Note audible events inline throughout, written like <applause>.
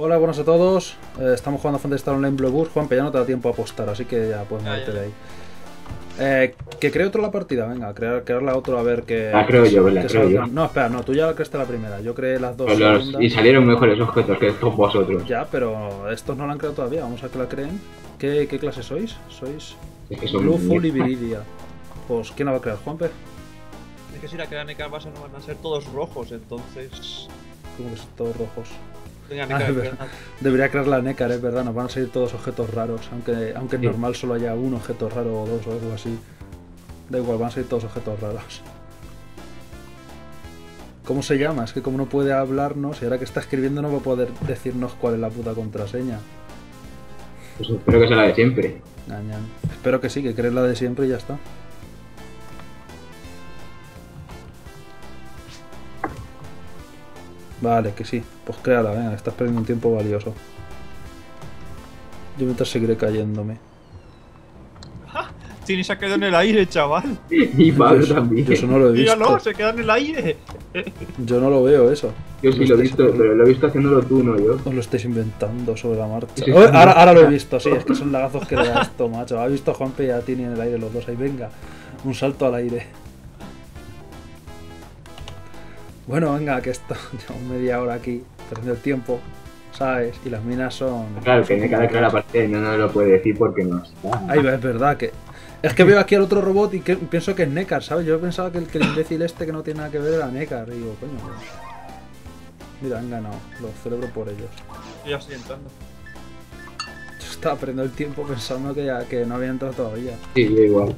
Hola, buenas a todos. Eh, estamos jugando a Fantasy Star Online Blue Bus. Juanpe, ya no te da tiempo a apostar, así que ya puedes moverte de ahí. Eh, que cree otro la partida, venga, crear, crearla otro a ver qué. La creo yo, la creo yo. No, espera, no, tú ya creaste la primera. Yo creé las dos los- y salieron mejores objetos que todos vosotros. Ya, pero estos no la han creado todavía. Vamos a que la creen. ¿Qué, qué clase sois? Sois Es que son Blue Full y. Viridia. Pues, ¿quién la va a crear? ¿Juanpe? Es que si la crean base no van a ser todos rojos, entonces. Como que son todos rojos. Venga, Ah. Debería crear la Necar, es verdad, nos van a salir todos objetos raros, aunque, aunque normal solo haya un objeto raro o dos o algo así. Da igual, van a salir todos objetos raros. ¿Cómo se llama? Es que como no puede hablarnos y ahora que está escribiendo no va a poder decirnos cuál es la puta contraseña. Pues espero que sea la de siempre. Espero que sí, que crees la de siempre y ya está. Vale, que sí. Pues créala, venga, estás perdiendo un tiempo valioso. Yo mientras seguiré cayéndome. Tini se ha quedado en el aire, chaval. <laughs> Y Pablo Yo- también. Yo eso no lo he visto. Míralo, se queda en el aire. Yo no lo veo eso. Yo sí lo he visto, pero lo he visto haciéndolo tú, no yo. Os lo estáis inventando sobre la marcha. Sí, sí. ahora, ahora lo he visto, sí, es que son lagazos que le da esto, <laughs> macho. Ha visto a Juanpe y a Tini en el aire los dos ahí. Venga, un salto al aire. Bueno, venga, que esto <laughs> llevamos media hora aquí, perdiendo el tiempo, ¿sabes? Y las minas son. Claro, que me cada la partida y no nos lo puede decir porque no está. Ahí va, es verdad que. Es que veo aquí al otro robot y que pienso que es Nekar, ¿sabes? Yo pensaba que el, que el imbécil este que no tiene nada que ver era Nekar. Y digo, coño, pues. Mira, han ganado. Lo celebro por ellos. Yo ya estoy entrando. Yo estaba perdiendo el tiempo pensando que, ya, que no había entrado todavía. Sí, yo igual.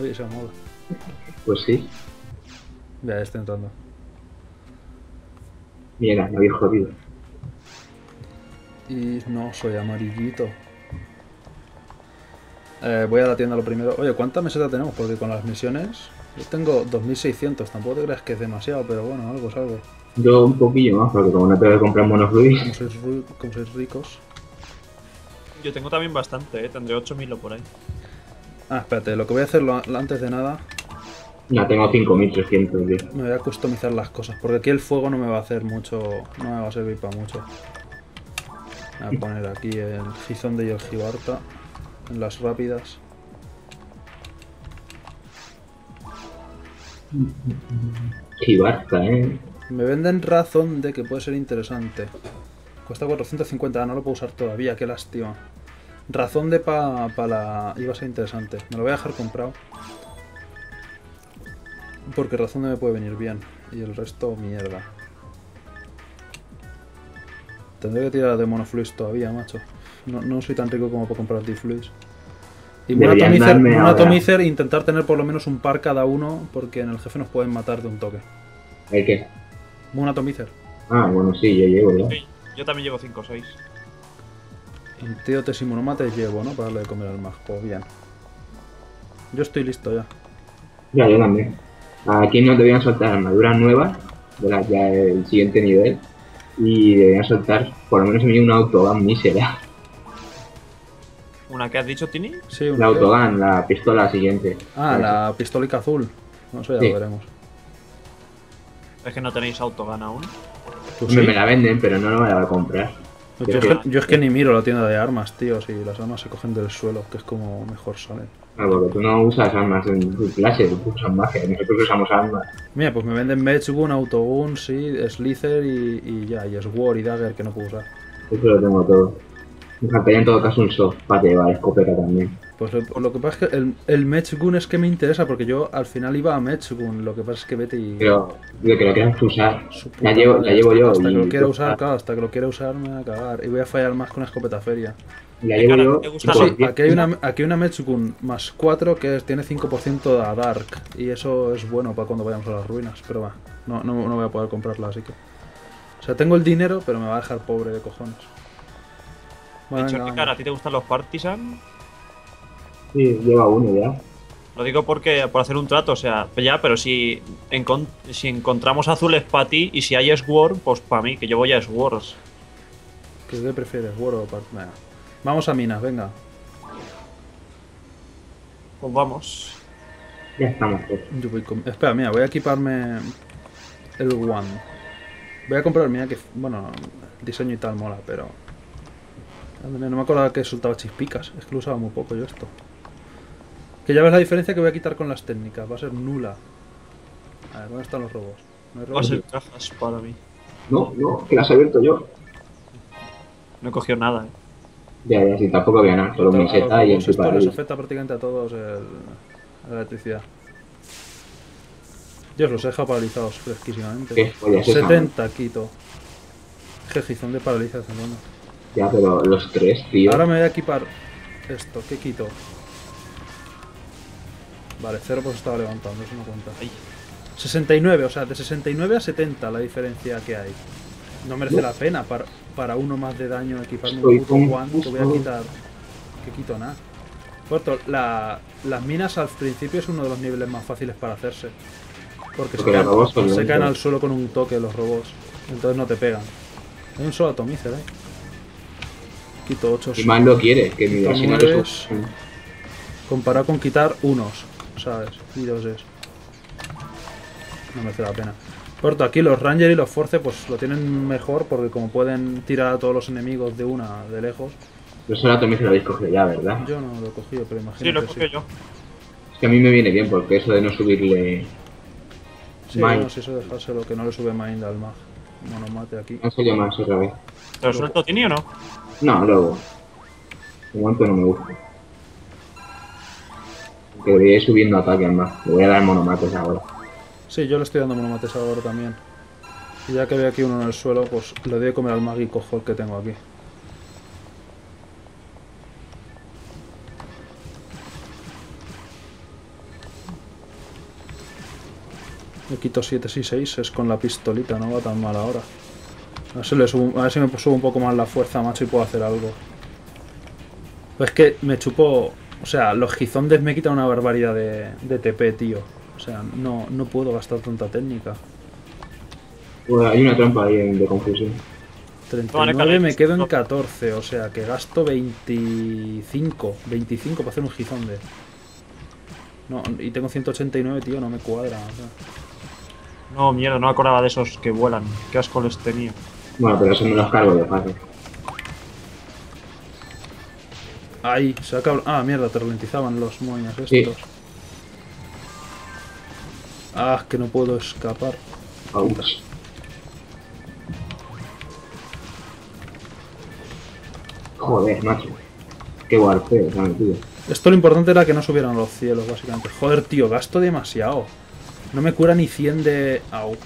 Oye, eso mola. Pues sí. Ya, estoy entrando. Mira, me había jodido. Y no, soy amarillito. Eh, voy a la tienda lo primero. Oye, ¿cuánta meseta tenemos? Porque con las misiones. Yo tengo 2600. Tampoco te creas que es demasiado, pero bueno, algo es algo. Yo un poquillo más, porque como no tengo que comprar monofluid, Como sois, ru- como sois ricos. Yo tengo también bastante, eh. Tendré 8000 o por ahí. Ah, espérate, lo que voy a hacer lo- antes de nada, ya tengo 5300. tío. me voy a customizar las cosas. Porque aquí el fuego no me va a hacer mucho. No me va a servir para mucho. Voy a poner aquí el Gizonde y el Gibarta. En las rápidas. Gibarta, eh. Me venden razón de que puede ser interesante. Cuesta 450, ah, no lo puedo usar todavía, qué lástima. Razón de pa, pa la... iba a ser interesante. Me lo voy a dejar comprado. Porque razón de me puede venir bien. Y el resto, mierda. Tendré que tirar de monofluis todavía, macho. No, no soy tan rico como para comprar difluis. Y Deberían monatomizer, darme ahora. monatomizer, intentar tener por lo menos un par cada uno, porque en el jefe nos pueden matar de un toque. ¿El qué? Monatomizer. Ah, bueno, sí, yo llevo ya. Sí, yo también llevo 5 o 6. Antídotes y monomates llevo, ¿no? Para darle de comer al más. Pues bien. Yo estoy listo ya. Ya, yo también. Aquí nos debían soltar armaduras nuevas, de las ya del siguiente nivel, y debían soltar por lo menos a mí una autogun mísera. ¿Una que has dicho, Tini? Sí, un La autogun, la pistola siguiente. Ah, la pistolica azul. No sé, ya Sí. lo veremos. Es que no tenéis autogana aún. Pues sí. me la venden, pero no, no me la voy a comprar. Yo, es que, yo es que ni miro la tienda de armas, tío. Si las armas se cogen del suelo, que es como mejor salen. Ah, porque tú no usas armas en tu clase, tú usas magia, nosotros usamos armas. Mira, pues me venden Matchgun, Autogun, sí, Slither y, y ya. Y Sword y Dagger que no puedo usar. Eso lo tengo todo. Me faltaría en todo caso un soft para llevar escopeta también. Pues lo, lo que pasa es que el, el Matchgun es que me interesa porque yo al final iba a Matchgun. Lo que pasa es que vete y. Pero de que lo quieras usar, la llevo, la llevo yo. Hasta que lo quiera usar, claro, hasta que lo quiera usar me va a cagar. Y voy a fallar más con escopeta feria. La llevo Cara, yo. ¿te y gusta Sí, aquí hay una, aquí hay una Matchgun más 4 que es- tiene 5% a Dark. Y eso es bueno para cuando vayamos a las ruinas. Pero va, no, no, no voy a poder comprarla, así que. O sea, tengo el dinero, pero me va a dejar pobre de cojones. De Bueno, hecho, venga, ¿qué venga. cara? ¿A ti te gustan los Partisan? Sí, lleva uno ya. Lo digo porque por hacer un trato, o sea, ya, pero si, encon- si encontramos azules para ti y si hay Sword, pues para mí, que yo voy a Swords. ¿Qué, qué prefieres, War o Part? Venga. Vamos a minas, venga. Pues vamos. Ya estamos. pues. Yo voy con- Espera, mira, voy a equiparme el One. Voy a comprar mía que, bueno, diseño y tal mola, pero... No me acordaba que soltaba chispicas, es que lo usaba muy poco yo esto. Que ya ves la diferencia que voy a quitar con las técnicas, va a ser nula. A ver, ¿dónde están los robos? ¿No hay Va a robos? ser cajas para mí. No, no, que las he abierto yo. No he cogido nada, eh. Ya, ya, sí, tampoco voy a ganar, solo A los mi seta y el robos esto les super afecta prácticamente a todos el, la electricidad. Dios, los he dejado paralizados fresquísimamente. ¿Qué esa? 70 quito. Jejizón de paralización. Ya, pero los tres, tío. Ahora me voy a equipar esto. ¿Qué quito? Vale, cero pues estaba levantando, eso no cuenta. Ay. 69, o sea, de 69 a 70 la diferencia que hay. No merece No. la pena para, para uno más de daño equiparme un puto guante. confuso. Voy a quitar. ¿Qué quito? Nada. Corto, la, las minas al principio es uno de los niveles más fáciles para hacerse. Porque, Porque se, los robos son caen, se caen al suelo con un toque los robos. Entonces no te pegan. Hay un solo atomizer, eh. Quito 8. Y más lo quiere, que mi Comparado con quitar unos, ¿sabes? Y doses. No merece la pena. Corto, aquí los Ranger y los Force pues lo tienen mejor porque como pueden tirar a todos los enemigos de una de lejos. Pero eso también se lo habéis cogido ya, ¿verdad? Yo no lo he cogido, pero imagino Sí, lo he cogido sí. yo. Es que a mí me viene bien, porque eso de no subirle... Sí, Mind. bueno, si eso dejárselo, que no le sube Mind al mag. No lo mate aquí. Han salido más otra vez. ¿Te lo suelto Tini o no? No, luego. De momento no me gusta. Que debería ir subiendo ataque más. Le voy a dar monomates ahora. Sí, yo le estoy dando monomates ahora también. Y ya que veo aquí uno en el suelo, pues le doy de comer al cojo el que tengo aquí. Le quito 7 y 6, es con la pistolita, no va tan mal ahora. A ver si, le subo- a ver si me subo un poco más la fuerza, macho, y puedo hacer algo. Es que me chupo... O sea, los gizondes me quitan una barbaridad de, de TP, tío. O sea, no, no puedo gastar tanta técnica. Bueno, hay una trampa ahí en- de confusión. 39 Vale, me quedo en no. 14, o sea que gasto 25. 25 para hacer un gizonde. No, y tengo 189, tío, no me cuadra. o sea. No, mierda, no me acordaba de esos que vuelan. Qué asco les tenía. Bueno, pero eso me los cargo de paso. Ahí, se acaba. Ah, mierda, te ralentizaban los moñas estos. Sí. Ah, que no puedo escapar. Ouch. Joder, macho. Qué warpeo, ¿sabes, tío? Esto lo importante era que no subieran los cielos, básicamente. Joder, tío, gasto demasiado. No me cura ni 100 de... Au.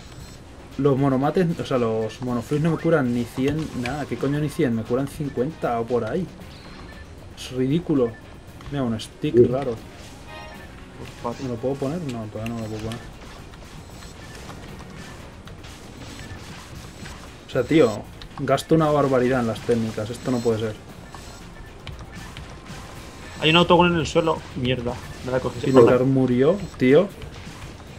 Los monomates, o sea, los monofluis no me curan ni 100, nada. ¿Qué coño ni 100? Me curan 50 o por ahí. Es ridículo. Mira, un stick Sí. raro. ¿Me lo puedo poner? No, todavía no me lo puedo poner. O sea, tío, gasto una barbaridad en las técnicas. Esto no puede ser. Hay un autogol en el suelo. Mierda, me la cogí. Pilocar murió, tío.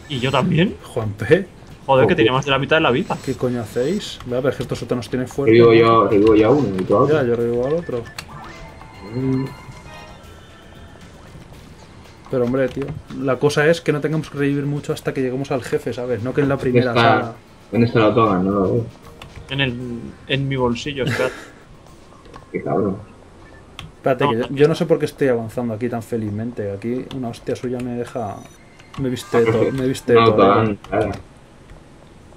¿Y yo también? Juan P. Joder, que tenía más de la mitad de la vida. ¿Qué coño hacéis? Voy a ver que estos sótanos tienen fuerza. Revivo yo, revivo yo a uno y tú a Ya, otro. yo revivo al otro. Pero hombre, tío. La cosa es que no tengamos que revivir mucho hasta que lleguemos al jefe, ¿sabes? No que en la ¿Dónde primera está, sala. ¿Dónde está el autogan? No lo veo. En, el, en mi bolsillo, espera. Qué cabrón. Espérate, No, que yo, no. yo no sé por qué estoy avanzando aquí tan felizmente. Aquí una hostia suya me deja. Me viste de todo. Me viste todo. claro.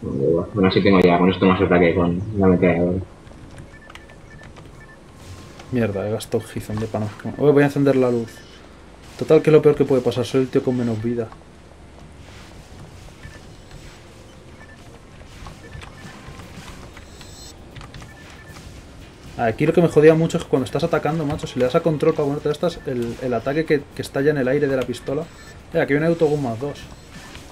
Bueno, así tengo ya con esto más ataque con la ametralladora. Mierda, he gastado gizón de panos. Oye, voy a encender la luz. Total, que es lo peor que puede pasar. Soy el tío con menos vida. Aquí lo que me jodía mucho es cuando estás atacando, macho, si le das a control para ponerte estas, el, el ataque que, que está ya en el aire de la pistola. Eh, aquí viene autogun más 2.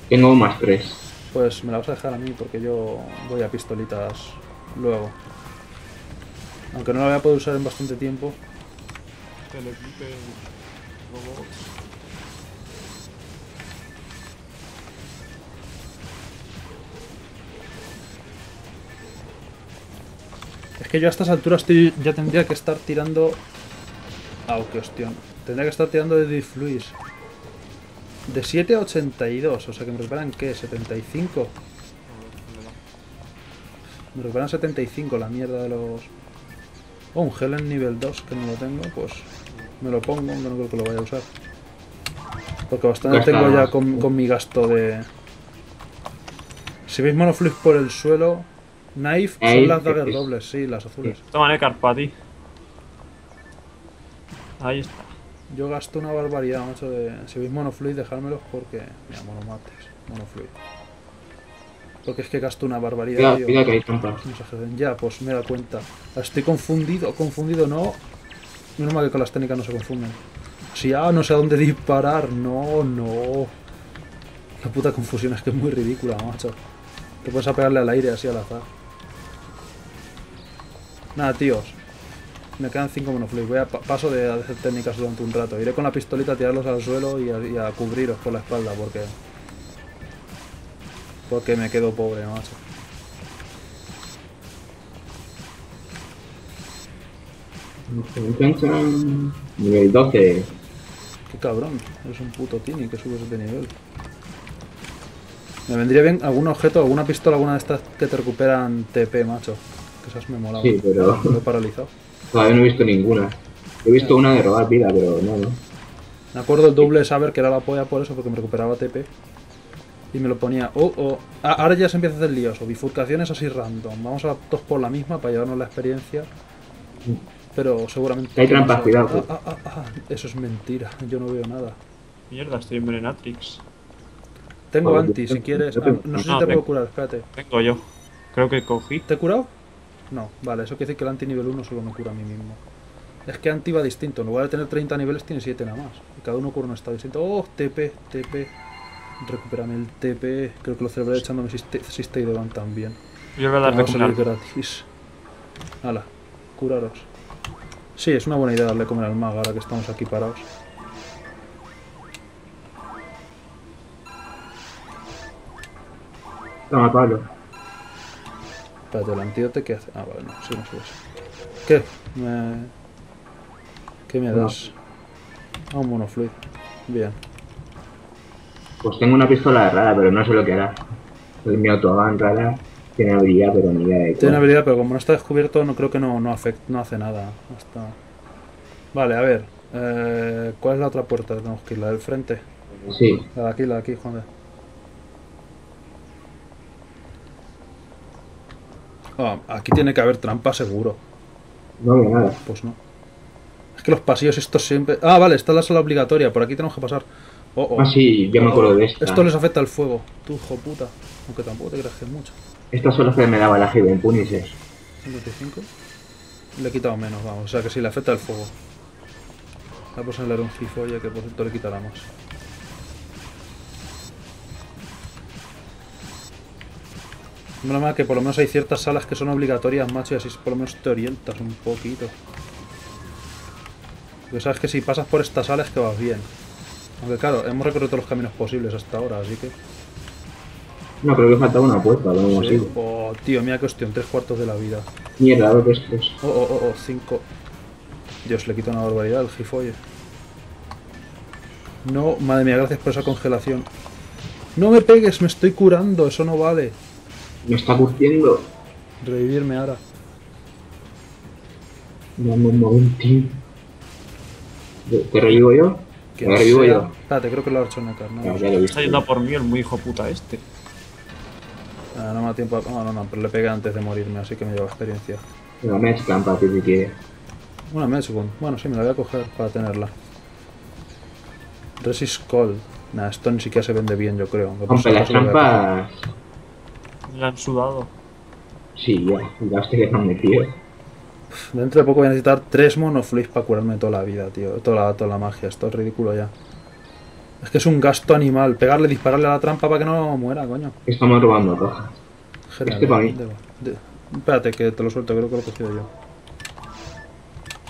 Tengo más tres. Pues me la vas a dejar a mí porque yo voy a pistolitas luego. Aunque no la voy a poder usar en bastante tiempo. Es que yo a estas alturas estoy, ya tendría que estar tirando... Ah, qué hostión. Tendría que estar tirando de Diffluis. De 7 a 82, o sea que me reparan qué, 75. Me recuperan 75 la mierda de los... Oh, un gel en nivel 2 que no lo tengo, pues me lo pongo, aunque no creo que lo vaya a usar. Porque bastante tengo ya con, con mi gasto de... Si veis monoflux por el suelo, knife son las dagger es- dobles, sí, las azules. Toma Nekar para ti. Ahí está. Yo gasto una barbaridad, macho, de... Si veis monofluid, dejármelos porque... Mira, monomates, monofluid. Porque es que gasto una barbaridad, tío. que hay trampas. Ya, pues me da cuenta. Estoy confundido, confundido, no. Menos mal que con las técnicas no se confunden. Si ah, no sé a dónde disparar. No, no. La puta confusión es que es muy ridícula, macho. Te puedes apegarle al aire así al azar. Nada, tíos. Me quedan 5 monofluid. Voy a pa- paso de hacer técnicas durante un rato. Iré con la pistolita a tirarlos al suelo y a, y a cubriros por la espalda porque. Porque me quedo pobre, macho. Nivel 12. Qué cabrón, eres un puto tini que subes de nivel. Me vendría bien algún objeto, alguna pistola, alguna de estas que te recuperan TP, macho. Que esas me molaban. Sí, pero- <laughs> Lo he paralizado. Todavía no he visto ninguna. He visto una de robar vida, pero no, no. Me acuerdo el doble saber que era la polla por eso, porque me recuperaba TP. Y me lo ponía. Oh, oh. Ah, ahora ya se empieza a hacer lioso. Bifurcaciones así random. Vamos a todos por la misma para llevarnos la experiencia. Pero seguramente. Hay trampas, cuidado. Ah, ah, ah, ah. Eso es mentira. Yo no veo nada. Mierda, estoy en Venenatrix. Tengo anti, yo- si quieres. tengo- no sé si te tengo. puedo curar, espérate. Tengo yo. Creo que cogí. ¿Te he curado? No, vale, eso quiere decir que el anti nivel 1 solo me cura a mí mismo. Es que anti va distinto, en lugar de tener 30 niveles tiene 7 nada más. Y cada uno cura un estado distinto. ¡Oh! TP, TP. Recupérame el TP. Creo que lo celebré echándome Siste Siste y Devan también. Yo voy a dar Vamos a salir recuperar. gratis. Hala, curaros. Sí, es una buena idea darle comer al mago ahora que estamos aquí parados. Toma, Pablo. Espérate, el antídote, ¿qué hace? Ah, vale, no, sí, no subes. ¿Qué? Me... ¿Qué me das? Ah, un monofluid. Bien. Pues tengo una pistola rara, pero no sé lo que hará. Es mi autoban rara. Tiene habilidad, pero ni idea de Tiene cuál. habilidad, pero como no está descubierto, no creo que no, no, no hace nada. Hasta... Vale, a ver. eh, ¿Cuál es la otra puerta tenemos que ir? ¿La del frente? Sí, La de aquí, la de aquí, joder. Ah, aquí tiene que haber trampa seguro. no veo nada. Pues no. Es que los pasillos estos siempre... Ah, vale, está la sala obligatoria. Por aquí tenemos que pasar. Oh, oh. Ah, sí, yo me acuerdo de esta. Esto les afecta al fuego. Tú, hijo puta. Aunque tampoco te creas que es mucho. Esta solo que me daba la Heaven Punisher. 55. Le he quitado menos, vamos. O sea que sí, le afecta el fuego. Voy a ponerle un gifolle que por cierto le quitará más. Menos mal que por lo menos hay ciertas salas que son obligatorias, macho, y así por lo menos te orientas un poquito. Porque sabes que si pasas por esta sala es que vas bien. Aunque claro, hemos recorrido todos los caminos posibles hasta ahora, así que... No, creo que faltaba una puerta, lo hemos Sí. ido. Oh, tío, mira cuestión, tres cuartos de la vida. Mierda, dos de estos. Oh, oh, oh, oh, cinco. Dios, le quito una barbaridad el gifolle. No, madre mía, gracias por esa congelación. No me pegues, me estoy curando, eso no vale. Me está curtiendo. Revivirme ahora. Dame un momentín. ¿Te te revivo yo? ¿Te Quien revivo sea- yo? Espérate, creo que lo ha hecho Nekar, ¿no? Ya lo he visto. Está yendo por mí el muy hijo puta este. Ah, no me da tiempo a... No, no, no, pero le pegué antes de morirme, así que me lleva experiencia. Una mezcla para ti si quieres. Una Metsgun. Bueno, sí, me la voy a coger para tenerla. Resist Call. Nah, esto ni siquiera se vende bien, yo creo. si las trampas. Le han sudado. Sí, ya. Ya estoy dejando metido. Dentro de poco voy a necesitar tres monofluids para curarme toda la vida, tío. Toda la, toda la magia. Esto es ridículo ya. Es que es un gasto animal. Pegarle, dispararle a la trampa para que no muera, coño. Estamos robando. Genial. Este pa' mí. De- espérate, que te lo suelto. Creo que lo he cogido yo.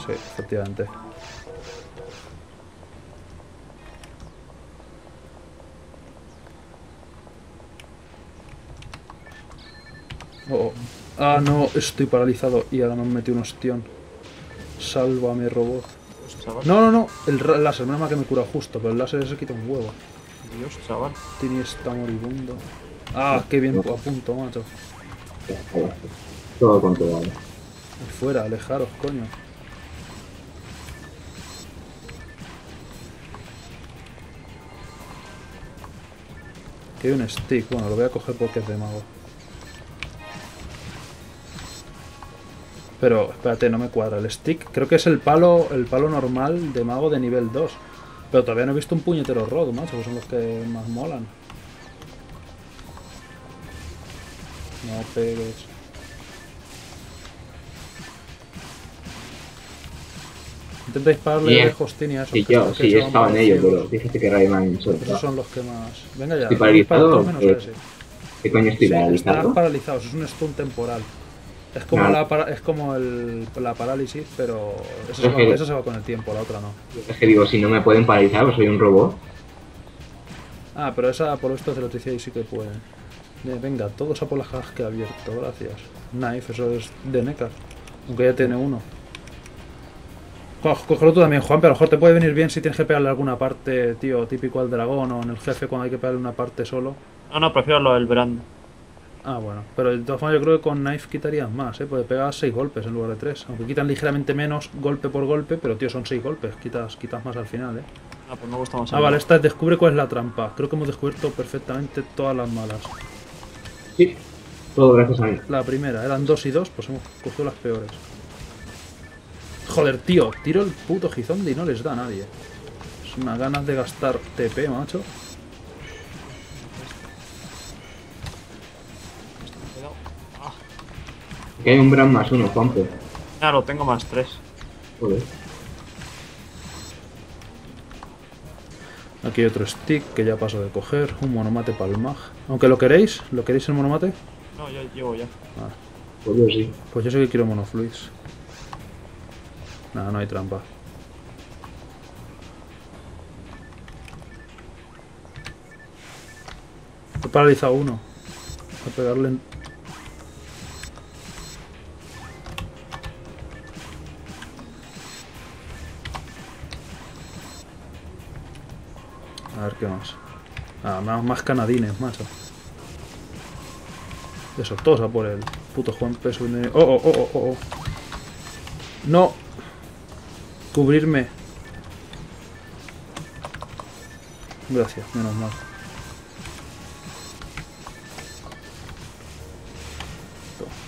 Sí, efectivamente. Oh, oh. Ah, no, estoy paralizado y ahora me han metido un ostión. Sálvame, robot. Chaval. No, no, no, el láser, menos mal que me cura justo, pero el láser se quita un huevo. Dios, chaval. Tini está moribundo. Ah, qué bien a punto, macho. Todo controlado. Fuera, alejaros, coño. Que hay un stick. Bueno, lo voy a coger porque es de mago. Pero, espérate, no me cuadra. El stick creo que es el palo el palo normal de mago de nivel 2. Pero todavía no he visto un puñetero rod, macho, que son los que más molan. No pegues. Intenta dispararle Bien. de Hostin y a esos. Sí, que yo, están- sí, yo estaba en ello, parecidos. pero dijiste que Rayman Esos soltó. son los que más. Venga ya. ¿Estoy paralizado menos o qué? ese. ¿Qué coño estoy Sí, están paralizado? paralizados, es un stun temporal. Es como, la, para- es como el, la parálisis, pero eso se, va, que- eso se va con el tiempo, la otra no. Es que digo, si no me pueden paralizar, pues soy un robot. Ah, pero esa por esto de electricidad y sí que puede. Eh, Venga, todos a por las cajas que he abierto, gracias. Knife, eso es de NECA. Aunque ya tiene uno. Cógelo tú también, Juan, pero a lo mejor te puede venir bien si tienes que pegarle alguna parte, tío, típico al dragón o en el jefe cuando hay que pegarle una parte solo. No, no, prefiero lo del verano. Ah, bueno. Pero de todas formas yo creo que con Knife quitarías más, ¿eh? Porque pegas 6 golpes en lugar de 3. Aunque quitan ligeramente menos golpe por golpe, pero tío, son 6 golpes. Quitas, quitas más al final, ¿eh? Ah, pues me gusta más. Ah, vale, esta es descubre cuál es la trampa. Creo que hemos descubierto perfectamente todas las malas. Sí, todo gracias a mí. La primera, eran 2 y 2, pues hemos cogido las peores. Joder, tío, tiro el puto Gizonde y no les da a nadie. Es una ganas de gastar TP, macho. Aquí hay un Brand más uno, Juanpe. claro, tengo más tres. Joder. Aquí hay otro stick que ya paso de coger. Un monomate para el mag. Aunque lo queréis, ¿lo queréis el monomate? No, yo llevo ya. Pues yo sí. Pues yo sí que quiero monofluids. Nada, no hay trampa. He paralizado uno. A pegarle en... ver qué más. Ah, más, más canadines, macho. Eso, todos a por el puto Juan Peso. Oh, oh, oh, oh, oh. No. Cubrirme. Gracias, menos mal.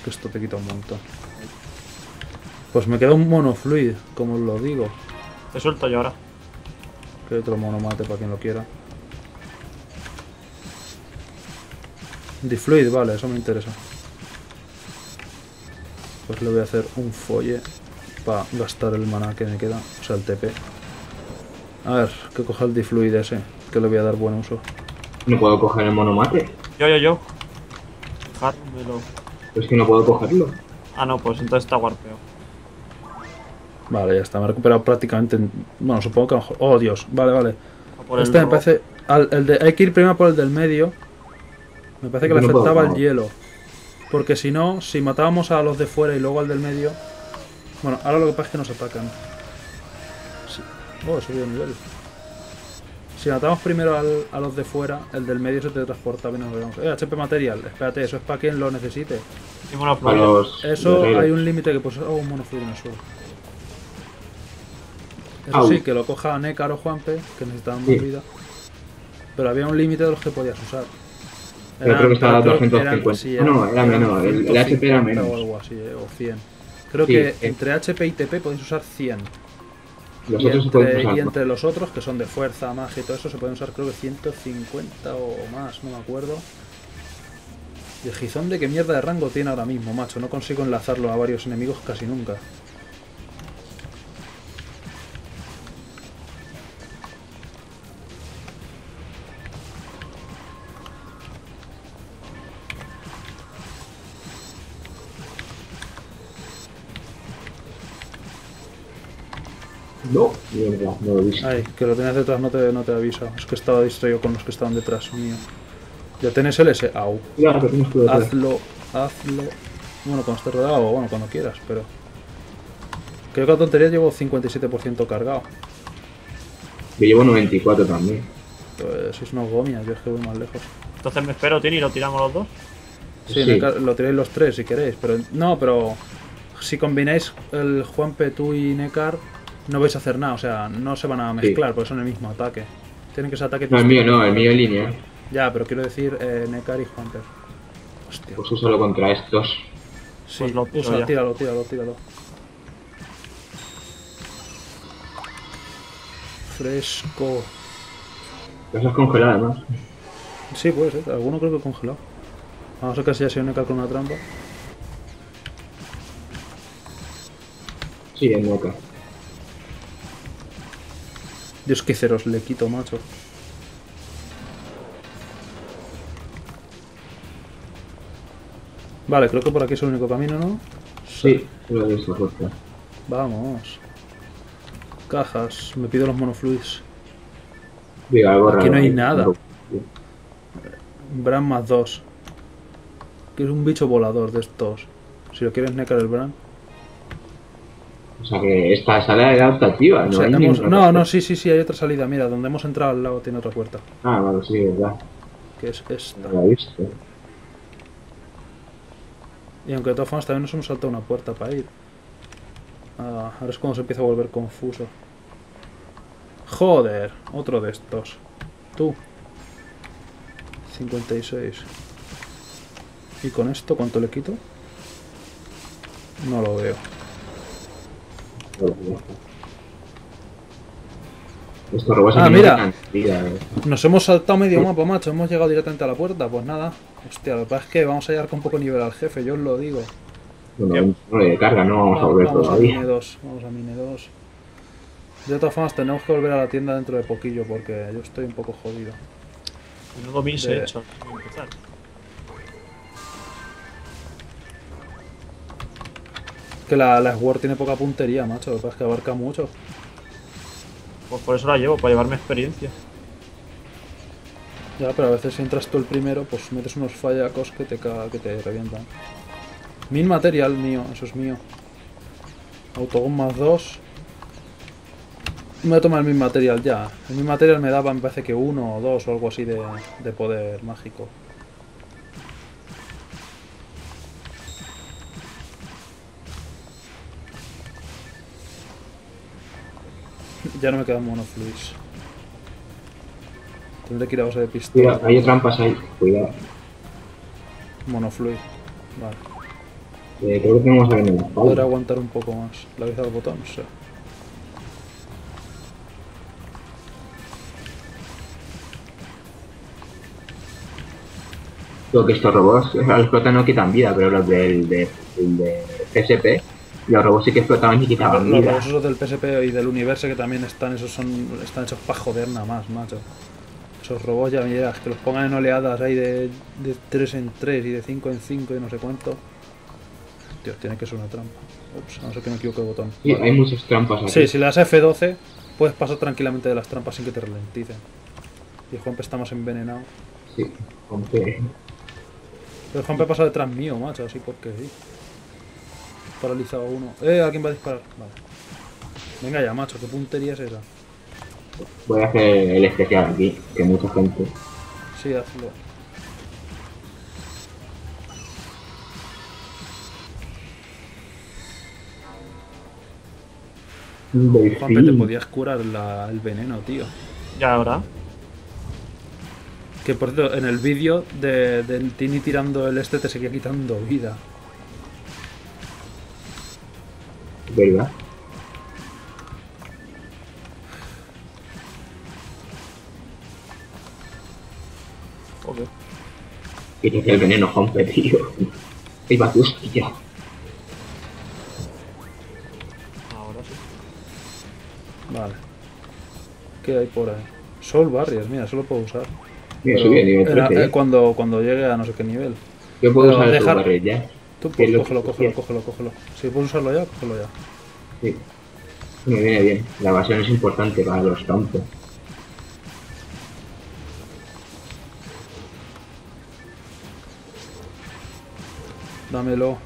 Que esto te quita un montón. Pues me queda un monofluid, como lo digo. Te suelto yo ahora. Que otro monomate para quien lo quiera. Difluid, vale, eso me interesa. Pues le voy a hacer un folle para gastar el mana que me queda, o sea, el TP. A ver, que coja el Difluid ese, que le voy a dar buen uso. No puedo coger el monomate. Yo, yo, yo. Dejádmelo. Es que no puedo cogerlo. Ah, no, pues entonces está guarpeo. Vale, ya está, me he recuperado prácticamente. en- Bueno, supongo que a lo mejor. Oh, Dios, vale, vale. El Este me parece. al- el de, hay que ir primero por el del medio. Me parece que le puedo, afectaba el no. hielo. Porque si no, si matábamos a los de fuera y luego al del medio. Bueno, ahora lo que pasa es que nos atacan. Sí. Oh, he subido de nivel. Si matamos primero al- a los de fuera, el del medio se te transporta bien. nos vemos. Eh, HP material. Espérate, eso es para quien lo necesite. Y bueno, Para los. Eso hay un límite que pues. Oh, un monofluido en el suelo. Eso sí, que lo coja Nekar o Juanpe, que necesitaban más Sí. vida. Pero había un límite de los que podías usar. Pero creo que estaba pero 250. sí, Ah, no, era menos, el- el HP era 150 menos. O algo así, eh, o 100. Creo Sí, que eh. entre HP y TP podéis usar 100. Los y, otros se pueden entre, usar. entre los otros, que son de fuerza, magia y todo eso, se pueden usar creo que 150 o más, no me acuerdo. Y el Gizonde, ¿qué mierda de rango tiene ahora mismo, macho? No consigo enlazarlo a varios enemigos casi nunca. No, mierda, no lo he visto. Ay, que lo tenías detrás, no te, no te avisa. Es que estaba distraído con los que estaban detrás mío. Ya tenés el S. Au. Que. Hazlo, hazlo. Bueno, cuando estés rodeado o bueno, cuando quieras, pero. Creo que la tontería llevo 57% cargado. Yo llevo 94 también. Pues sois unos gomias, yo es que voy más lejos. Entonces me espero, Tini, y lo tiramos los dos. Sí, lo tiráis los tres si queréis, pero no, pero si combináis el Juanpe, tú y Nekar, no vais a hacer nada, o sea, no se van a mezclar, porque son el mismo ataque. Tienen que ser ataques No, el mío no, el mío en línea. Ya, pero quiero decir eh, Nekar y Juanpe. Hostia. Pues úsalo contra estos. Sí, Pues lo usa, ya. tíralo, tíralo, tíralo. Fresco. Los has congelado además. Sí, puede ser. Alguno creo que congelado. Vamos a ver si ha sido Nekar con una trampa. Sí, en boca. Dios, qué ceros le quito, macho. Vale, creo que por aquí es el único camino, ¿no? Sí, lo de esta fuerza. Vamos. Cajas. Me pido los monofluids. Diga, algo Aquí raro. no hay ahí. nada. Bran más dos. Que es un bicho volador de estos. Si lo quieres necar el Bran. O sea que esta sala era adaptativa, O ¿no? sea, hay hemos- No, no, sí, sí, sí, hay otra salida. Mira, donde hemos entrado al lado tiene otra puerta. Ah, vale, sí, verdad. Que es esta. No la he visto. Y aunque de todas formas también nos hemos saltado una puerta para ir. Ah, ahora es cuando se empieza a volver confuso. Joder, otro de estos. Tú. 56. ¿Y con esto cuánto le quito? No lo veo. Estos robots Ah, mira. eh. Nos hemos saltado medio mapa, macho. Hemos llegado directamente a la puerta. Pues nada. Hostia, lo que pasa es que vamos a llegar con poco nivel al jefe, yo os lo digo. Bueno, no le carga, no vamos a volver vamos a todavía. Mine 2, vamos a Mine 2. De todas formas, tenemos que volver a la tienda dentro de poquillo porque yo estoy un poco jodido. Menudo mil se De- he hecho. de empezar. Que la, la Sword tiene poca puntería, macho. Lo que es que abarca mucho. Pues por eso la llevo, para llevarme experiencia. Ya, pero a veces si entras tú el primero, pues metes unos fallacos que te, que te revientan. Min material mío, eso es mío. Autogun más 2. Me voy a tomar el min material ya. El min material me daba, me parece que uno o dos o algo así de, de poder mágico. Ya no me quedan monofluis. Tendré que ir a base de pistola. Mira, hay trampas ahí, cuidado. Monofluid. Vale. Eh, creo que tenemos a en la espalda. aguantar un poco más. ¿Le habéis dado al botón? Sí. Creo que estos robots, los explotan no quitan vida, pero los del de, el de PSP, los robots sí que explotaban y quitaban Los vida. robots del PSP y del universo que también están, esos son están hechos para joder nada más, macho. Esos robots ya miras, que los pongan en oleadas ahí de, de 3 en 3 y de 5 en 5 y no sé cuánto. Tío, tiene que ser una trampa. Ups, a no ser que me equivoque el botón. Sí, Vale. hay muchas trampas aquí. Sí, si le das F12, puedes pasar tranquilamente de las trampas sin que te ralenticen. Y el Juanpe está más envenenado. Sí, Pero el Juanpe pasa detrás mío, macho, así porque sí. Paralizado uno. Eh, ¿a quién va a disparar? Vale. Venga ya, macho, ¿qué puntería es esa? voy a hacer el especial aquí, que mucha gente. Sí, hazlo. Juanpe, te podías curar la- el veneno, tío. Ya ahora. Que por cierto, en el vídeo de, del Tini tirando el este te seguía quitando vida. ¿Verdad? Joder. Y que el veneno rompe, tío. Iba tu hostia. Ahora sí. Vale. ¿Qué hay por ahí? Soul Barriers, mira, eso lo puedo usar. Mira, subí a nivel era- 13. eh, cuando, cuando llegue a no sé qué nivel. Yo puedo pero usar el dejar- barret ya. Tú pues, cógelo, cógelo, cógelo, cógelo. Si puedes usarlo ya, cógelo ya. Sí. Me viene bien. La evasión es importante para los campos. Dámelo.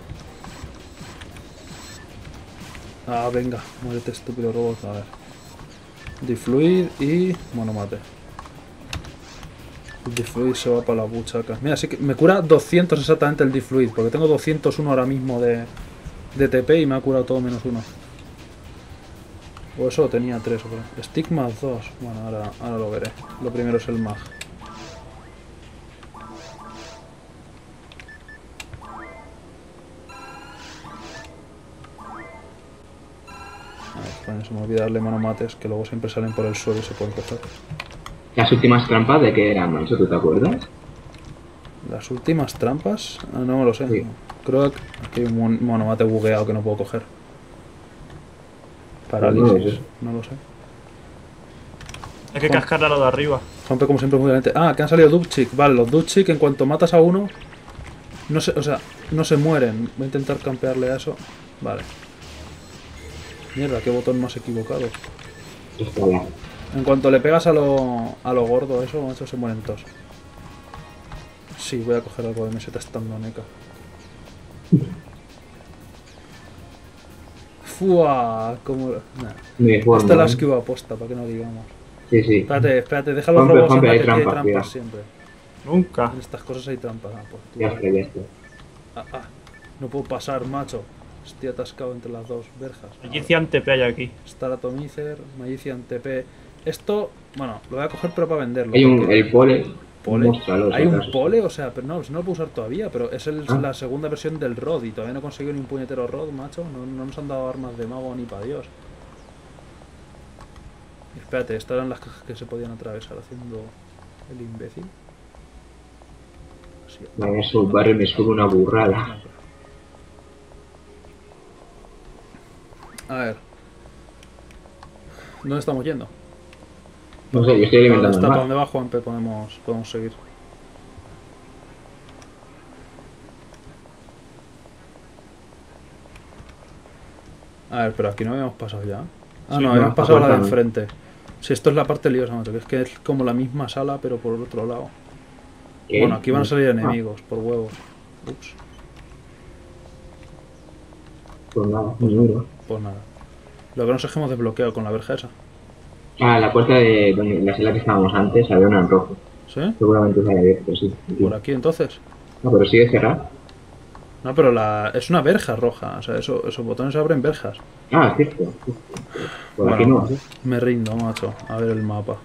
Ah, venga, muérete estúpido robot. A ver. Difluid y monomate. El Difluid se va para la buchaca. Mira, sí que me cura 200 exactamente el Difluid, porque tengo 201 ahora mismo de, de TP y me ha curado todo menos uno. O eso tenía 3 o por ahí. Stick más 2. Bueno, ahora, ahora lo veré. Lo primero es el mag. A ver, se me olvida darle monomates que luego siempre salen por el suelo y se pueden coger. Las últimas trampas de qué eran, Mancho, ¿tú te acuerdas? Las últimas trampas, Ah, no me lo sé. Sí. Creo que aquí hay un mon- monomate bugueado que no puedo coger. no Parálisis, sé. no lo sé. Hay que Juan. cascarle a lo de arriba. Rompe como siempre muy lento. Ah, que han salido Dubchik. Vale, los Dubchik en cuanto matas a uno, no se, o sea, no se mueren. Voy a intentar campearle a eso. Vale. Mierda, qué botón más equivocado. Está. En cuanto le pegas a lo, a lo gordo, eso, macho, se mueren todos. Sí, voy a coger algo de meseta estando neca. Fua, como. Nah. Esta la ¿eh? esquivo aposta, para que no digamos. Sí, sí. Espérate, espérate, deja los robos en hay que hay trampas, trampas siempre. Nunca. En estas cosas hay trampas. Ah, pues tú. Ya está, ya está. Ah, ah, no puedo pasar, macho. Estoy atascado entre las dos verjas. Magician TP hay aquí. Star Atomizer, Magician TP. Esto, bueno, lo voy a coger pero para venderlo. Hay un, el pole. pole. Hay un pole, o sea, pero no, no lo puedo usar todavía, pero es el- Ah. la segunda versión del Rod y todavía no he conseguido ni un puñetero Rod, macho. No, no nos han dado armas de mago ni para Dios. Espérate, estas eran las cajas que se podían atravesar haciendo el imbécil. Así. Vaya, barrio me sube una burrada. A ver. ¿Dónde estamos yendo? No sé, yo estoy ¿Dónde alimentando ¿Para dónde va Juanpe? Podemos, podemos seguir. A ver, pero aquí no habíamos pasado ya. Ah, Sí, no, habíamos pasado la de enfrente. Si esto es la parte liosa, macho, que es que es como la misma sala, pero por el otro lado. ¿Qué? Bueno, aquí van a salir Ah, enemigos, por huevos. Ups, Pues nada, uno. pues nada. Lo que no sé es que hemos desbloqueado con la verja esa. Ah, la puerta de donde, la sala que estábamos antes había una en rojo. ¿Sí? Seguramente se haya abierto, sí. Por aquí entonces. No, pero sigue cerrada. No, pero la... es una verja roja. O sea, eso, esos botones se abren verjas. Ah, cierto. cierto. Por aquí no. Me rindo, macho. A ver el mapa.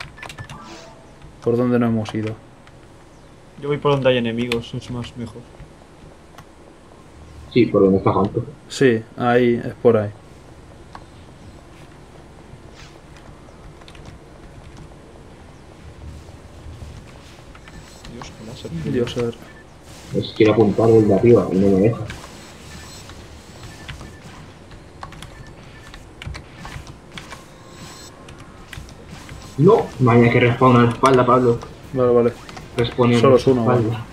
¿Por dónde no hemos ido? Yo voy por donde hay enemigos, es más mejor. Sí, por donde está Juanpo. Sí, ahí, es por ahí. Dios, a ver. Es quiero apuntar desde arriba y no me deja. No, vaya que respawna la espalda, Pablo. Vale, vale. Responde Solo es uno, espalda.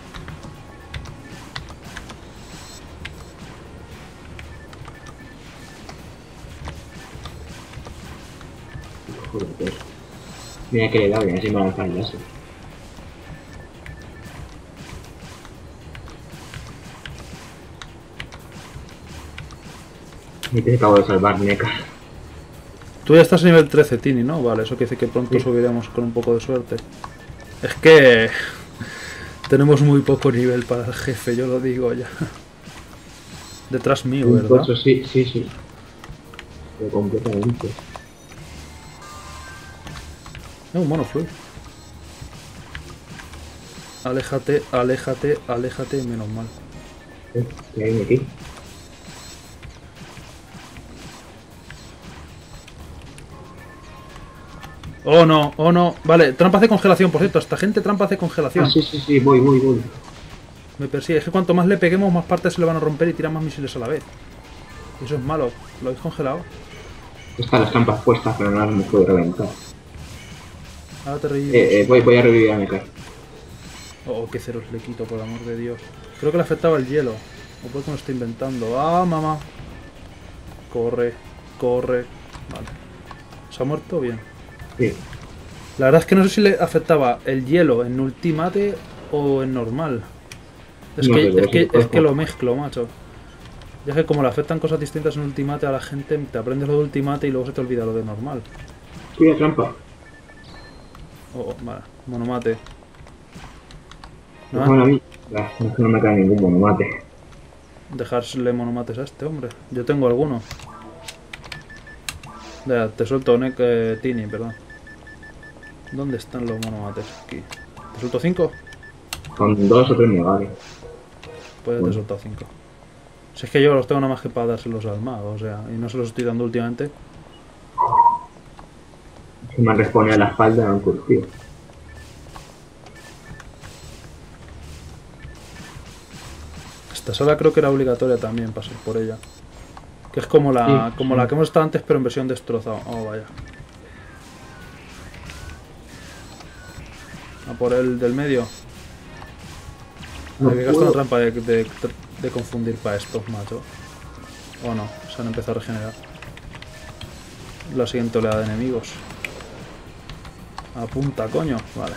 Joder. Mira que le he dado y así me lanza el láser. Y te acabo de salvar, Neca. Tú ya estás a nivel 13, Tini, ¿no? Vale, eso quiere decir que pronto Sí. subiremos con un poco de suerte. Es que... <laughs> Tenemos muy poco nivel para el jefe, yo lo digo ya. <laughs> Detrás mío, ¿verdad? Eso sí, sí, sí. Pero completamente. Es un mono fluid. Aléjate, aléjate, aléjate, menos mal. Eh, ¿Qué hay aquí? Oh no, oh no. Vale, trampas de congelación, por cierto. Esta gente trampas de congelación. Ah, sí, sí, sí, voy, voy, voy. Me persigue. Es que cuanto más le peguemos, más partes se le van a romper y tiran más misiles a la vez. Eso es malo. ¿Lo habéis congelado? Están las trampas puestas, pero no las hemos podido reventar. Ahora te. Eh, eh, voy, voy a revivir a Neca. Oh, qué ceros le quito, por amor de Dios. Creo que le afectaba el hielo. O puede que me lo esté inventando. Ah, mamá. Corre, corre. Vale. ¿Se ha muerto? Bien. Sí. La verdad es que no sé si le afectaba el hielo en ultimate o en normal. Es, No, que, es, que, es que lo mezclo, macho. Ya que como le afectan cosas distintas en ultimate a la gente, te aprendes lo de ultimate y luego se te olvida lo de normal. Cuida trampa. Oh, oh, vale. Monomate. ¿No? Bueno, a mí, no me cae ningún monomate. Dejarle monomates a este hombre. Yo tengo alguno. Ya, te suelto Nek eh, Tini, perdón. ¿Dónde están los monomates? Aquí. ¿Te suelto 5? Con dos o tres me vale. Pues te he Bueno. soltado 5. Si es que yo los tengo nada más que para dárselos al mago, o sea, y no se los estoy dando últimamente. Si me responde a la espalda, no curtido. Esta sala creo que era obligatoria también pasar por ella. Que es como la, Sí, como sí. la que hemos estado antes, pero en versión destrozada. Oh, vaya. Por el del medio. No Hay que gastar una trampa de, de- de confundir para estos, macho. O no, se han empezado a regenerar. La siguiente oleada de enemigos. Apunta, coño. Vale.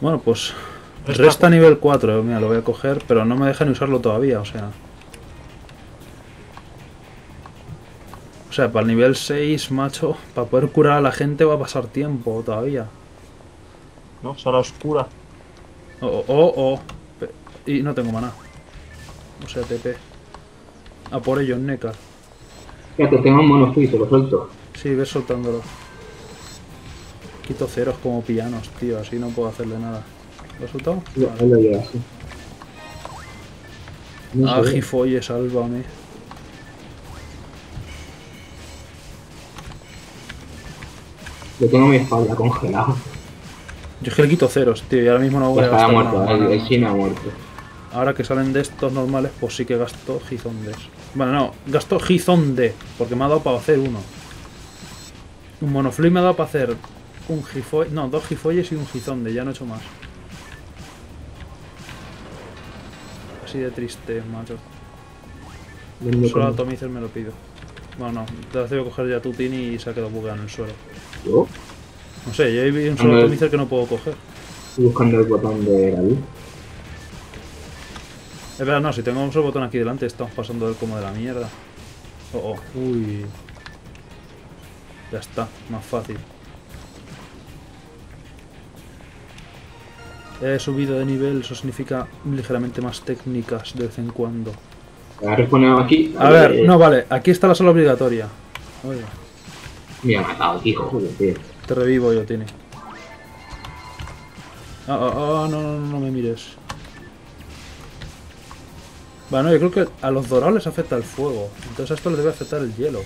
Bueno, pues Resta- resta nivel 4. Mira, lo voy a coger, pero no me deja ni usarlo todavía, o sea. Sea, para el nivel 6, macho, para poder curar a la gente va a pasar tiempo todavía. ¿No? Sala oscura. O, o, o, o. Pe- Y no tengo maná. O sea, TP. A por ello, Neca. Fíjate, tengo un mono lo suelto. Sí, ves soltándolo. Quito ceros como pianos, tío, así no puedo hacerle nada. ¿Lo has soltado? Lo- Vale. Lo lleva así. No Ah, sálvame. Yo tengo mi espalda congelada. Yo es que le quito ceros, tío, y ahora mismo no voy Ya a gastar muerto, nada, el, el ha muerto. Ahora que salen de estos normales, pues sí que gasto Gizondes. Bueno, no, gasto Gizonde, porque me ha dado para hacer uno. Un monofluid me ha dado para hacer un Gifolle, no, dos Gifolles y un Gizonde, ya no he hecho más. Así de triste, macho. ¿Dónde Solo? Atomizer me lo pido. Bueno, no, te has debido coger ya tu Tini y se ha quedado bugueado en el suelo. Yo No sé, yo hay un solo. Atomizer que no puedo coger. estoy buscando el botón de la luz. Es verdad, no, si tengo un solo botón aquí delante, estamos pasando del como de la mierda. Oh, oh, uy. Ya está, más fácil. He subido de nivel, eso significa ligeramente más técnicas de vez en cuando. Respondido aquí. A ver, eh, no, vale, aquí está la sala obligatoria. Oiga, Me ha matado, tío, joder, tío. te revivo yo, tiene. Ah, ah, ah, no, no, no, no me mires. Bueno, yo creo que a los dorados les afecta el fuego. Entonces a esto les debe afectar el hielo.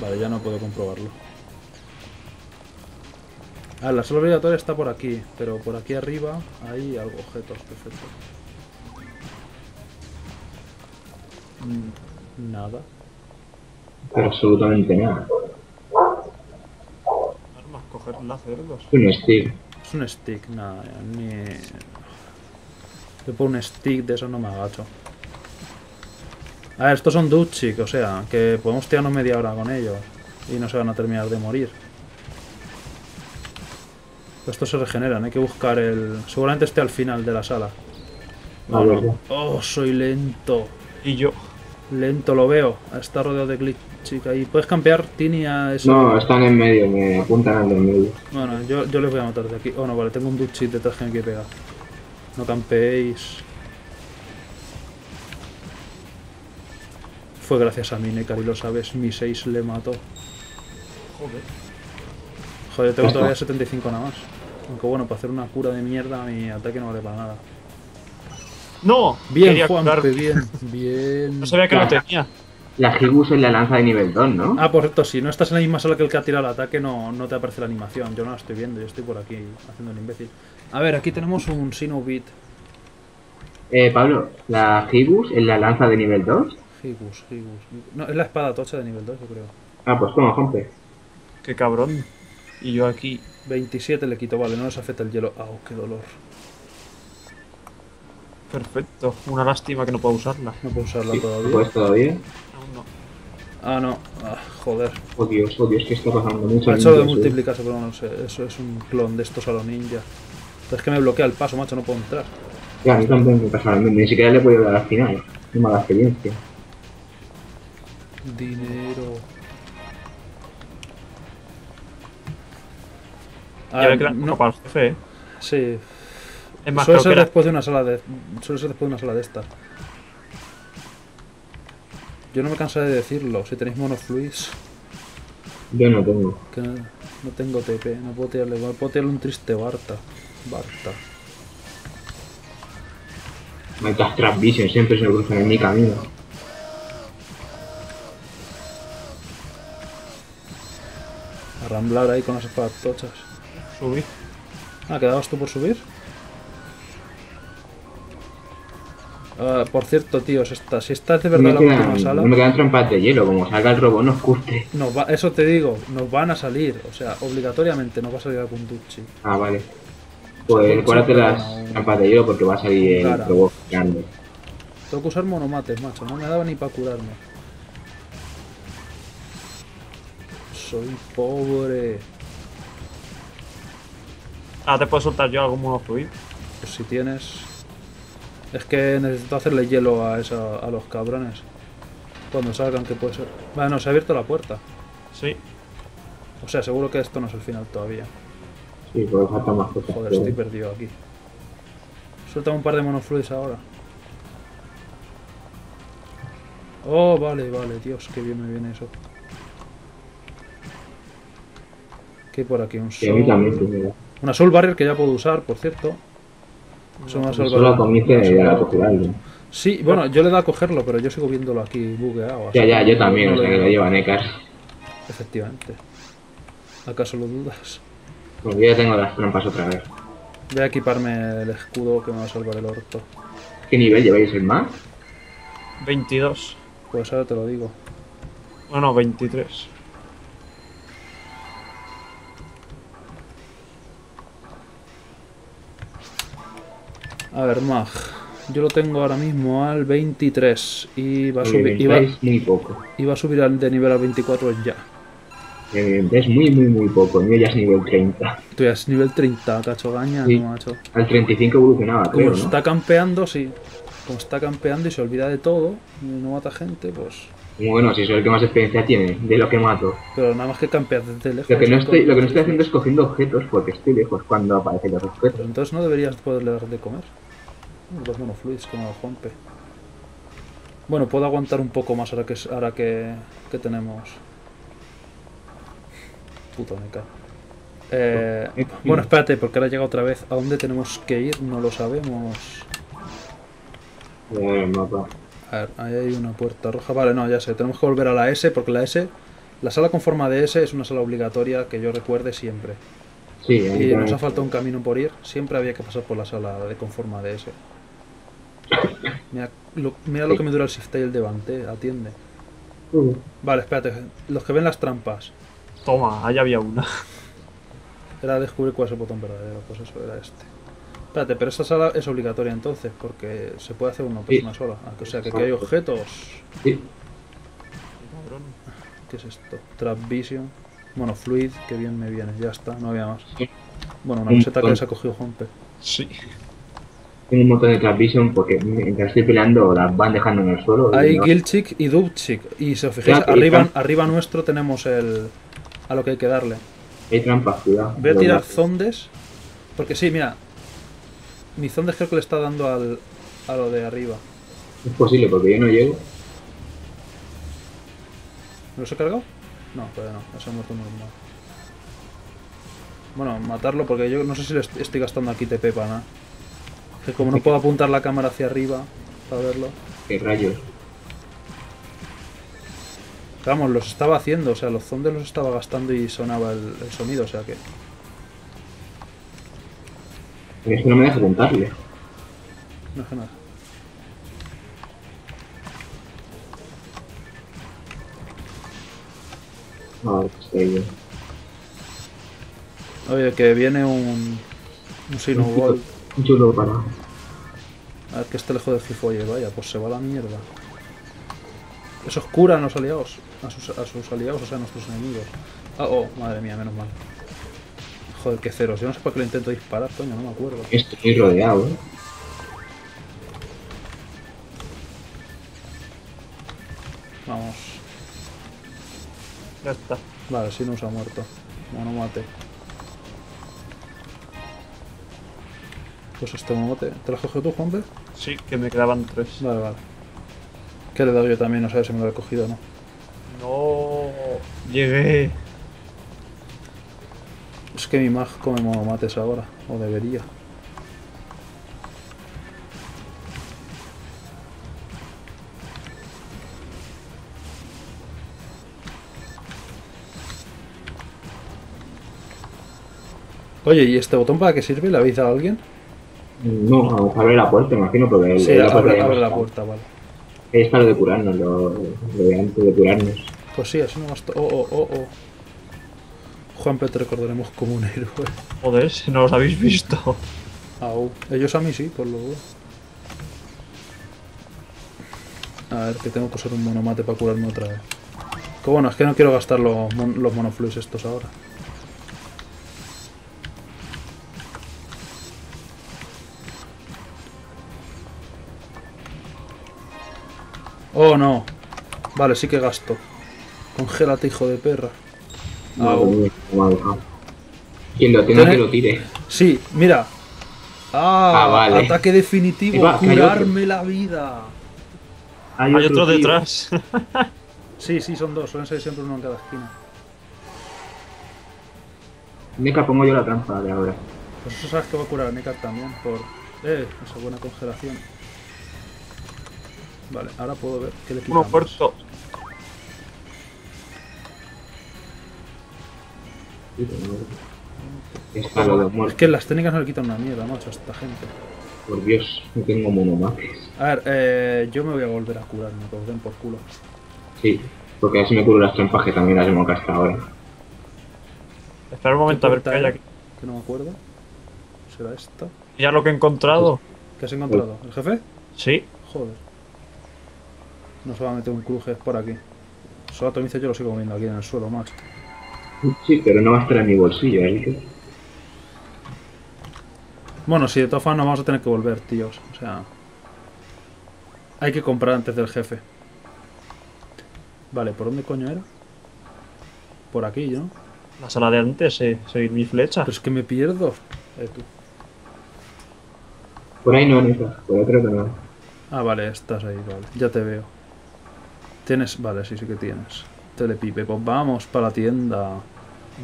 Vale, ya no puedo comprobarlo. Ah, la sala obligatoria está por aquí, pero por aquí arriba hay algo, objetos, perfecto. Nada. Pero absolutamente nada. Armas, coger cerdos. Es un stick. Es un stick, nada, ni... Yo por un stick de eso no me agacho. A ver, estos son Dutchik, o sea, que podemos tirarnos media hora con ellos y no se van a terminar de morir. Pero estos se regeneran, hay que buscar el... Seguramente esté al final de la sala. No. Oh, soy lento. Y yo. Lento lo veo. Está rodeado de glitch, chica. Y puedes campear Tini a eso. No, están en medio, me apuntan al del medio. Bueno, yo, yo les voy a matar de aquí. Oh, no, vale, tengo un dude cheat detrás que me quiere pegar. No campeéis. Fue gracias a mí, Nekari, lo sabes. Mi 6 le mató. Joder. Joder, tengo todavía 75 nada más. Aunque bueno, para hacer una cura de mierda, mi ataque no vale para nada. ¡No! Bien, curar. bien, <laughs> bien. No sabía que lo Ya. tenía. La Gibus es la lanza de nivel 2, ¿no? Ah, por cierto, si no estás en la misma sala que el que ha tirado el ataque, no, no te aparece la animación. Yo no la estoy viendo, yo estoy por aquí haciendo el imbécil. A ver, aquí tenemos un Sinobit. Eh, Pablo, la Gibus es la lanza de nivel 2. Higus, Higus. No, es la espada tocha de nivel 2, yo creo. Ah, pues toma, Juanpe. Qué cabrón. Y yo aquí. 27 le quito, vale, no les afecta el hielo. ¡Au, qué dolor! Perfecto. Una lástima que no puedo usarla. No puedo usarla Sí, todavía. Pues todavía. Aún no. Ah, no. Ah, joder. Oh Dios, oh Dios, ¿qué está pasando? Mucho Ha hecho de multiplicarse, pero no sé. Eso es un clon de estos a lo ninja. Pero es que me bloquea el paso, macho, no puedo entrar. Ya, a mí también me pasa Ni siquiera le he podido dar al final. Qué mala experiencia. Dinero. Ah, Ya la no, para el jefe, ¿eh? sí. Es más, suele ser era- después de una sala de. Suele ser después de una sala de estas. Yo no me cansaré de decirlo. Si tenéis monofluids, Yo no tengo. que no, no tengo TP, no puedo tirarle. no Puedo tirarle un triste Barta. Barta. Maltas Transvision siempre se me cruzan en mi camino. Arramblar ahí con las espadas tochas. subí. Ah, ¿quedabas tú por subir? Ah, por cierto, tíos, esta, si esta es de No verdad me, la última sala, no me quedan trampas de hielo, como salga el robot nos curte. nos va, eso te digo, nos van a salir. O sea, obligatoriamente nos va a salir algún Duchi. Ah, vale. Pues sí, las no. trampas de hielo porque va a salir el Cara. robot grande. Tengo que usar monomates, macho. No me daba ni para curarme. Soy pobre. Ah, te puedo soltar yo algún mono fluid. Pues si tienes... Es que necesito hacerle hielo a, esa, a los cabrones. Cuando salgan, que puede ser... Bueno, se ha abierto la puerta. Sí. O sea, seguro que esto no es el final todavía. Sí, porque faltan más cosas. Joder, pero- estoy perdido aquí. Suelta un par de monofluids ahora. Oh, vale, vale, Dios, qué bien me viene eso. ¿Qué hay por aquí? Un Sí, a mí sol. también, sí. Una Soul Barrier que ya puedo usar, por cierto. Es una Soul Solo la Barrier. popular. Sí, bueno, yo le he dado a cogerlo, pero yo sigo viéndolo aquí bugueado. así Ya, ya, yo también, no o sea que lo lleva Nekar. Efectivamente. ¿Acaso lo dudas? Pues yo ya tengo las trampas otra vez. Voy a equiparme el escudo que me va a salvar el orto. ¿Qué nivel lleváis el más? 22. Pues ahora te lo digo. Bueno, 23. A ver, Mag. Yo lo tengo ahora mismo al 23 y va a subir, Nivel y va, 23 muy poco. y va a subir al de nivel al 24 ya. Nivel 23 muy, muy, muy poco. Mío ya es nivel 30. Tú ya es nivel 30, cacho gaña, Sí. no, macho. Al 35 evolucionaba, Como creo, ¿no? está campeando, sí. Como está campeando y se olvida de todo y no mata gente, pues. Bueno, si soy el que más experiencia tiene de lo que mato. Pero nada más que campear desde lejos. Lo que no estoy, lo que no estoy haciendo es cogiendo objetos porque estoy lejos cuando aparecen los objetos. entonces no deberías poderle dar de comer. Los monofluids como el Juanpe. Bueno, puedo aguantar un poco más ahora que, ahora que, que tenemos. Puta meca. Eh, bueno, espérate, porque ahora llega otra vez. ¿A dónde tenemos que ir? No lo sabemos. A ver ahí hay una puerta roja. Vale, no, ya sé. Tenemos que volver a la S porque la S. La sala con forma de S es una sala obligatoria que yo recuerde siempre. Sí, Y nos ha faltado un camino por ir. Siempre había que pasar por la sala de con forma de S. Mira lo, mira lo que me dura el shift tail de Bante, atiende. Uh, Vale, espérate. Los que ven las trampas. Toma, ahí había una. Era descubrir cuál es el botón verdadero. Pues eso era este. Espérate, pero esta sala es obligatoria entonces, porque se puede hacer una persona sola. Ah, O sea, que aquí hay objetos. sí. ¿Qué es esto? Trap Vision. Bueno, Fluid, que bien me viene. Ya está, no había más. Bueno, una Un meseta que se ha cogido Juanpe. Sí. Tengo un montón de transvision porque mientras estoy peleando las van dejando en el suelo. Hay no- Gilchick y Dubchick. Y si os fijáis, arriba, arriba nuestro tenemos el. a lo que hay que darle. Hay trampas, cuidado. Voy a tirar zondes. Porque sí, mira. Mi zondes creo que le está dando al, a lo de arriba. Es posible porque yo no llego. ¿Me los he cargado? No, todavía no. Se ha muerto normal. Bueno, matarlo porque yo no sé si le est- estoy gastando aquí TP para nada. Que como no puedo apuntar la cámara hacia arriba para verlo. ¿Qué rayos? Vamos, los estaba haciendo, o sea, los zondes los estaba gastando y sonaba el, el sonido, o sea que. Es que no me deja apuntarle. No es nada. Estoy bien. Oye, que viene un. Un Sinowall. Un chulo para. A ver que este lejos de Gifolle, vaya, pues se va a la mierda. Esos curan a los aliados. A sus, a sus aliados, o sea, a nuestros enemigos. Ah, oh, madre mía, menos mal. Joder, qué ceros. Yo no sé para qué le intento disparar, coño, no me acuerdo. Estoy rodeado, ¿eh? Vamos. Ya está. Vale, si no se ha muerto. No, no mate. Pues este monote. ¿Te lo has cogido tú, Juanpe? Sí, que me quedaban tres. Vale, vale. Que le he dado yo también, no sé si me lo he cogido o no. No. Llegué. Es que mi mag come monomates ahora, o debería. Oye, ¿y este botón para qué sirve? ¿Le habéis dado a alguien? No, vamos a abrir la puerta, imagino, porque Sí, abre, el- abre la puerta, vale. Es para lo de curarnos, lo, lo de antes de curarnos. Pues sí, así no basta. Oh, oh, oh, oh. Juanpe, te recordaremos como un héroe. Joder, si no los habéis visto. Au. Ellos a mí sí, por lo menos. A ver, que tengo que usar un monomate para curarme otra vez. Que bueno, es que no quiero gastar los, mon- los monofluis estos ahora. Oh, no. Vale, sí que gasto. Congélate, hijo de perra. No, pues, no. Quien lo tenga Tiene- que lo tire. Sí, mira. Ah, Ah, vale. ataque definitivo. Va, curarme la vida. Hay otro detrás. <laughs> Sí, sí, son dos. Suelen ser siempre uno en cada esquina. Meca, pongo yo la trampa de ahora. Pues eso sabes que va a curar a Nekar también por... Eh, esa buena congelación. Vale, ahora puedo ver qué le Uno quitamos. muerto. Lo de Es que las técnicas no le quitan una mierda, macho, a esta gente. Por Dios, no tengo monomates. A ver, eh, yo me voy a volver a curarme, que os den por culo. Sí, porque así me curo las trampas que también las hemos gastado ahora. Espera un momento a ver qué hay aquí. Que no me acuerdo. ¿Será esta? Ya lo que he encontrado. ¿Qué has encontrado? ¿El jefe? Sí. Joder. No se va a meter un cruje por aquí. Solo atomizo yo lo sigo moviendo aquí en el suelo, macho. Sí, pero no va a estar en mi bolsillo, que. Bueno, si de todas formas nos vamos a tener que volver, tíos. O sea... Hay que comprar antes del jefe. Vale, ¿por dónde coño era? Por aquí, ¿no? La sala de antes, eh. Seguir mi flecha. Pero es que me pierdo. Eh, tú. Por ahí no, Meca. Por ahí creo que no. Ah, vale, estás ahí, vale. Ya te veo. Tienes... Vale, sí, sí que tienes. Telepipe, pues vamos para la tienda.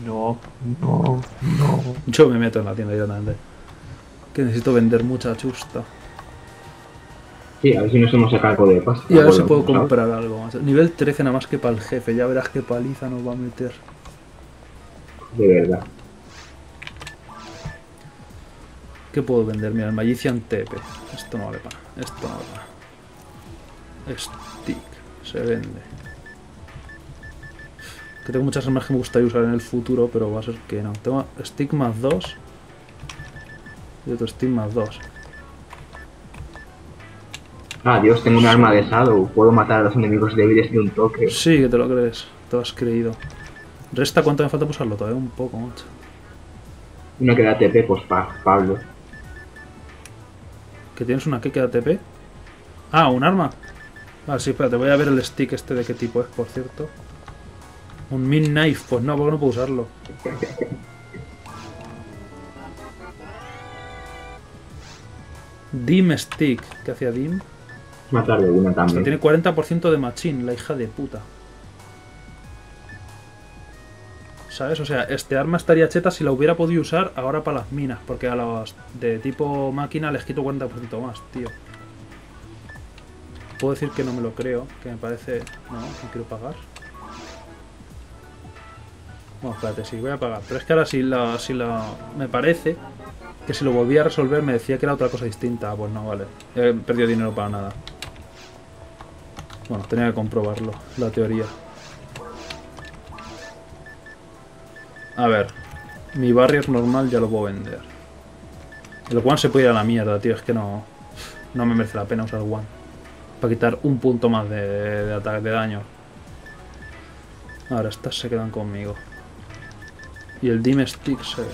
No, no, no. Yo me meto en la tienda directamente. Que necesito vender mucha chusta. Sí, a ver si nos hemos sacado algo de pasta. Y a ver si puedo ¿sabes? comprar algo más. Nivel 13 nada más que para el jefe. Ya verás qué paliza nos va a meter. De verdad. ¿Qué puedo vender? Mira, el Magician Tepe. Esto no vale para. Esto no vale para. Stick. Se vende. Que tengo muchas armas que me gustaría usar en el futuro, pero va a ser que no. Tengo Stick más 2. Y otro Stick más 2. Ah, Dios, tengo un arma de Shadow. Puedo matar a los enemigos débiles de un toque. Sí, que te lo crees. Te lo has creído. Resta cuánto me falta usarlo todavía un poco, macho. Una que da TP, pues pa Pablo. ¿Que tienes una que queda TP? Ah, un arma. Ah, sí, espérate, voy a ver el stick este de qué tipo es, por cierto. Un min knife, pues no, porque no puedo usarlo. Dim stick, ¿qué hacía Dim? Matar de una también. tiene 40% de machine, la hija de puta. ¿Sabes? O sea, este arma estaría cheta si la hubiera podido usar ahora para las minas, porque a los de tipo máquina les quito 40% más, tío. Puedo decir que no me lo creo, que me parece... No, no quiero pagar. Bueno, espérate, sí, voy a pagar. Pero es que ahora si la, si la... Me parece que si lo volvía a resolver me decía que era otra cosa distinta. Pues no, vale. He perdido dinero para nada. Bueno, tenía que comprobarlo, la teoría. A ver, mi barrio es normal, ya lo puedo vender. El one se puede ir a la mierda, tío, es que no, no me merece la pena usar one. Para quitar un punto más de, ataque de daño. Ahora, estas se quedan conmigo. Y el Dim Stick se...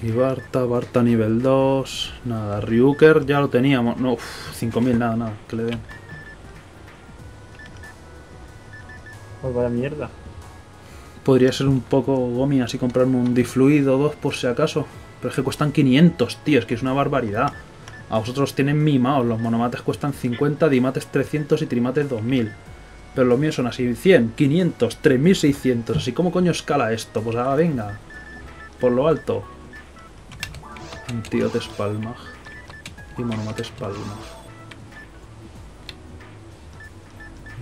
Gibarta, Barta nivel 2. Nada, Ryuker ya lo teníamos. No, uff, 5000, nada, nada, que le den. Pues vaya mierda. Podría ser un poco gomi así comprarme un difluido o dos por si acaso. Pero es que cuestan 500, tío, es que es una barbaridad. A vosotros tienen mimados, los monomates cuestan 50, dimates 300 y trimates 2000. Pero los míos son así 100, 500, 3600. Así, ¿cómo coño escala esto? Pues ahora venga. Por lo alto. Un tío de Spalmag. Y monomate Spalmag.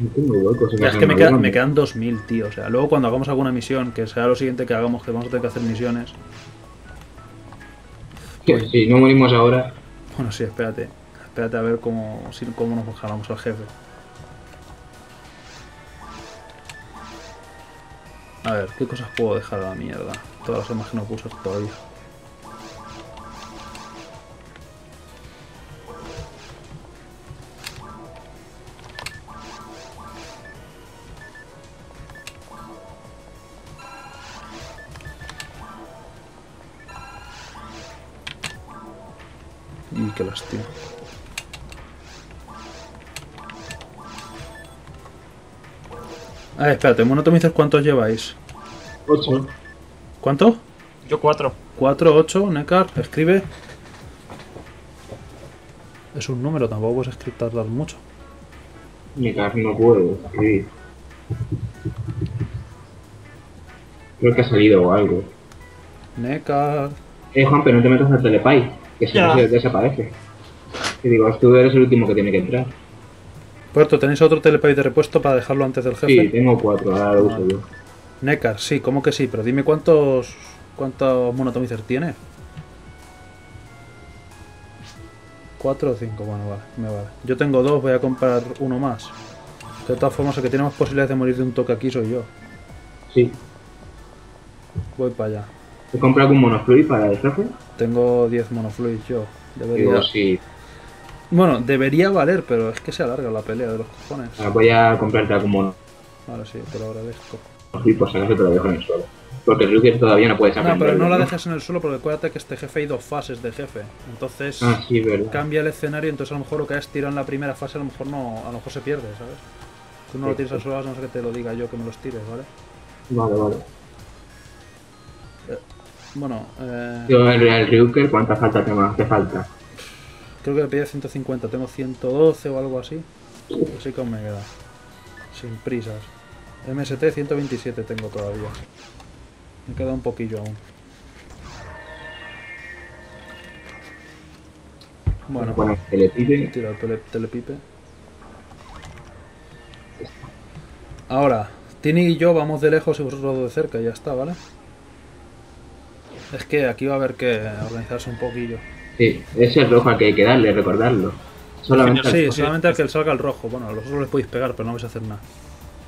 No tengo huecos. en Ya, es que me, queda- me quedan 2000, tío. O sea, luego cuando hagamos alguna misión, que sea lo siguiente que hagamos, que vamos a tener que hacer misiones. Que Si no morimos ahora, Bueno, sí, espérate. Espérate a ver cómo, cómo nos jalamos al jefe. A ver, ¿qué cosas puedo dejar a la mierda? Todas las demás que no puse todavía. Lástima. Ah, espérate, monotomizas cuántos lleváis. 8. ¿Cuánto? Yo cuatro. 4, 8, Nekar, escribe. Es un número, tampoco puedes escribir tardar mucho. Mi car no puedo escribir. Creo que ha salido o algo. Nekar. Eh, Juan, pero no te metas al telepay, que si no se desaparece. Y digo, tú eres el último que tiene que entrar. Puerto, ¿tenéis otro telepay de repuesto para dejarlo antes del jefe? Sí, tengo cuatro, ahora lo uso yo. Nekar, sí, ¿cómo que sí? Pero dime cuántos cuántos monotomizers tiene. ¿Cuatro o cinco? Bueno, vale, me vale. Yo tengo dos, voy a comprar uno más. De todas formas, el que tiene más posibilidades de morir de un toque aquí soy yo. Sí. Voy para allá. He comprado un monofluid para el jefe. Tengo 10 monofluids yo. Debería... Digo, sí. Bueno, debería valer, pero es que se alarga la pelea de los cojones. Ah, Voy a comprarte algún monofluid Ahora sí, te lo agradezco. por si acaso te lo dejo en el suelo. Porque el Ruger todavía no puedes No, aprender. pero no la dejes en el suelo porque acuérdate que este jefe hay dos fases de jefe. Entonces Ah, sí, cambia el escenario, entonces a lo mejor lo que has tirado en la primera fase a lo mejor no, a lo mejor se pierde, ¿sabes? Tú no lo tires al suelo, a no ser que te lo diga yo que me los tires, ¿vale? Vale, vale. Bueno, eh, Yo el Real Ruger, ¿cuánta falta te hace falta? Creo que le pedí 150, tengo 112 o algo así. Así que aún me queda. Sin prisas. MST 127 tengo todavía. Me queda un poquillo aún. Bueno, Bueno, tira el tele- telepipe. Ahora, Tini y yo vamos de lejos y vosotros de cerca y ya está, ¿vale? Es que aquí va a haber que organizarse un poquillo. Sí, es el rojo al que hay que darle, recordarlo. Solamente Sí, al- solamente al que le salga el rojo. Bueno, a los otros les podéis pegar, pero no vais a hacer nada.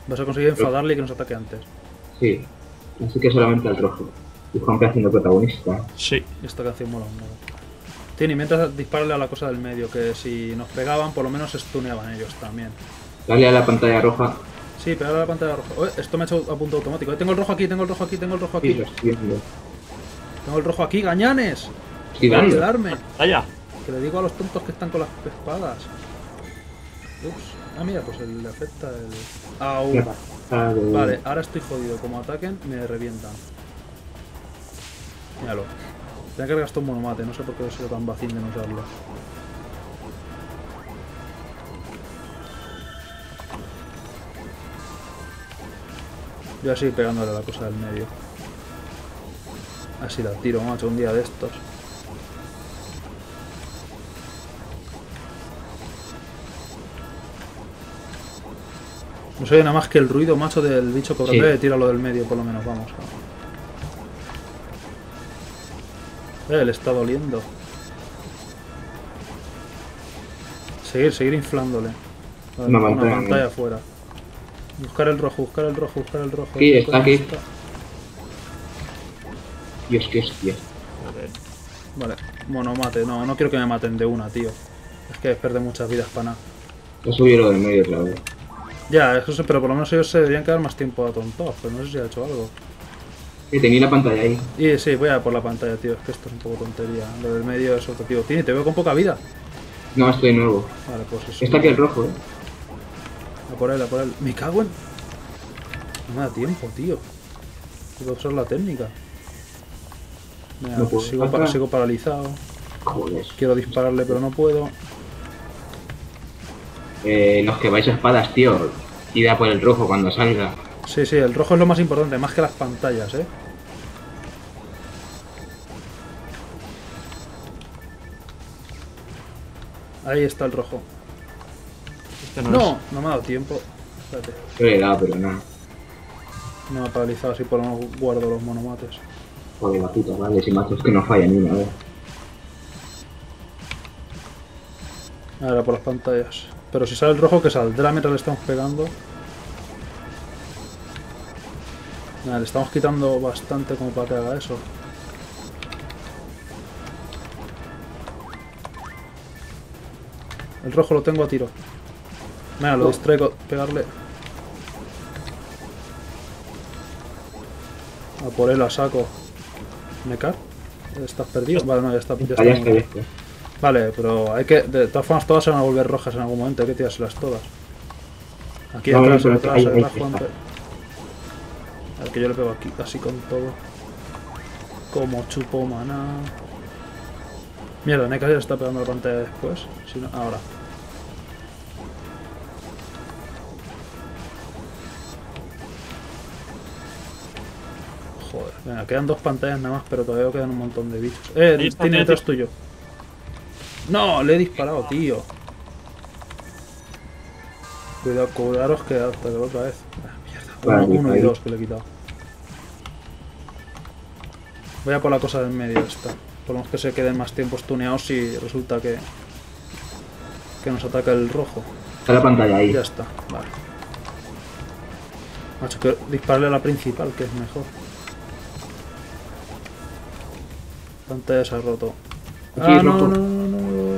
Vas a conseguir enfadarle y que nos ataque antes. Sí, así que solamente al rojo. Y Juan haciendo protagonista. Sí. Esta canción mola un montón. Tini, mientras dispararle a la cosa del medio, que si nos pegaban, por lo menos se stuneaban ellos también. Dale a la pantalla roja. Sí, pegarle a la pantalla roja. Ué, esto me ha hecho a punto automático. Eh, Tengo el rojo aquí, tengo el rojo aquí, tengo el rojo Sí, aquí. viendo. Tengo el rojo aquí, gañanes. Para dando. ayudarme. Vaya. Que le digo a los tontos que están con las espadas. Ups. Ah, mira, pues el- le afecta el. Au. Vale, ahora estoy jodido. Como ataquen, me revientan. Míralo. Tenía que gastado un monomate, no sé por qué he sido tan vacío de no usarlo. Yo así pegándole a la cosa del medio. Así la tiro, macho, un día de estos. No soy nada más que el ruido, macho, del bicho cobra. Sí. Eh, tíralo del medio, por lo menos, vamos. Eh, le está doliendo. Seguir, seguir inflándole. Vale, Una una pantalla, afuera. Buscar el rojo, buscar el rojo, buscar el rojo. Aquí, ¿Dónde está aquí. Dios, qué hostia. Joder. Vale, monomate. No, no quiero que me maten de una, tío. Es que perder muchas vidas para nada. Subido lo del medio otra vez. Ya, eso sí, pero por lo menos ellos se deberían quedar más tiempo atontados, pero no sé si ha hecho algo. Sí, tenía la pantalla ahí. Y sí, voy a por la pantalla, tío. Es que esto es un poco tontería. Lo del medio es otro tío. Tini, te veo con poca vida. No, estoy nuevo. Vale, pues eso. Está aquí el rojo, eh. A por él, a por él. Me cago en. No me da tiempo, tío. Tengo que usar la técnica. Mira, No sigo, pa- atacar. sigo paralizado. Joder. Quiero dispararle, pero no puedo. Eh, los que vais a espadas, tío. Ida por el rojo cuando salga. Sí, sí, el rojo es lo más importante, más que las pantallas, ¿eh? Ahí está el rojo. Este no, No, no me ha dado tiempo. Espérate, Yo le he dado, pero nada. no me ha paralizado así por no guardo los monomates. Joder, la puta, vale. Si macho es que no falla ni una vez. Ahora por las pantallas. Pero si sale el rojo, que saldrá mientras le estamos pegando. Nada, le estamos quitando bastante como para que haga eso. El rojo lo tengo a tiro. Mira, lo distraigo. Pegarle. A por él la saco. ¿Mecar? ¿Estás perdido? Vale, no, ya está. Ya está, ya está, ya está. Vale, pero hay que. De todas formas, todas se van a volver rojas en algún momento. Hay que tirárselas todas. Aquí No, atrás, atrás, atrás. A ver que yo le pego aquí, así con todo. Como chupo maná. Mierda, Neka ya está pegando la pantalla después. Si no, ahora. Joder, venga, quedan dos pantallas nada más, pero todavía quedan un montón de bichos. Eh, tiene detrás tuyo. No, le he disparado, tío. Cuidado, cuidaros que hasta que la otra vez. Ah, mierda. Uno, uno y dos que le he quitado. Voy a por la cosa del medio esta. Por lo menos que se queden más tiempo stuneados si resulta que. que nos ataca el rojo. Está la pantalla ahí. Ya está, vale. Macho, que dispararle a la principal, que es mejor. Pantalla se ha roto. Aquí ah, no, no, no, no,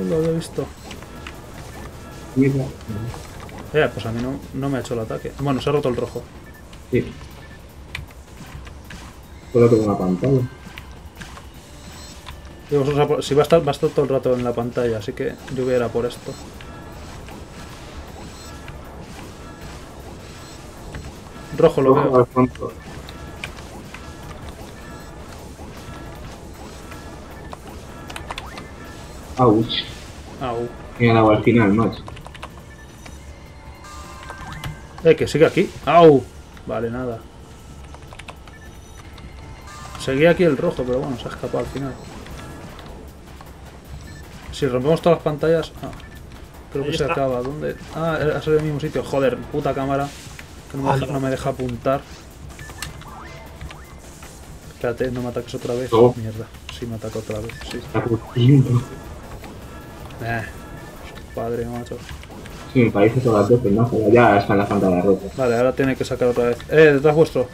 lo había visto. Eh, pues a mí no, no me ha hecho el ataque. Bueno, se ha roto el rojo. Sí. Solo tengo una pantalla. Y vosotros por- si va a, estar, va a estar todo el rato en la pantalla, así que yo voy a ir a por esto. Rojo lo veo. Ouch. Au. Me ha dado al final, macho. Eh, que sigue aquí. Au. Vale, nada. Seguía aquí el rojo, pero bueno, se ha escapado al final. Si rompemos todas las pantallas... Ah, creo que se acaba. ¿Dónde? Ah, ha salido el mismo sitio. Joder, puta cámara. Que no me, deja, Hola. no me deja apuntar. Espérate, no me ataques otra vez. Oh. Mierda. Sí, me ataca otra vez. Sí. Eh. Padre, macho. Sí, me parece todas las veces, ¿no? Pero ya está en la pantalla rota. Vale, ahora tiene que sacar otra vez. Eh, detrás vuestro.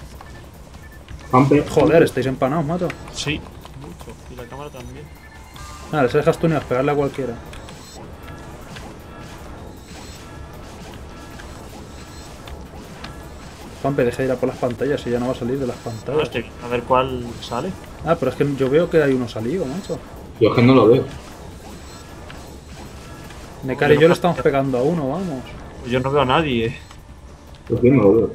Juanpe. Joder, estáis empanados, macho. Sí, mucho. Y la cámara también. Nada, les dejas tú ni a pegarle a cualquiera. Juanpe, deja de ir a por las pantallas y ya no va a salir de las pantallas. viendo a ver cuál sale. Ah, pero es que yo veo que hay uno salido, macho. Yo es que no lo veo. Nekar y yo le estamos pegando a uno, vamos. Yo no veo a nadie. Pues yo no lo veo.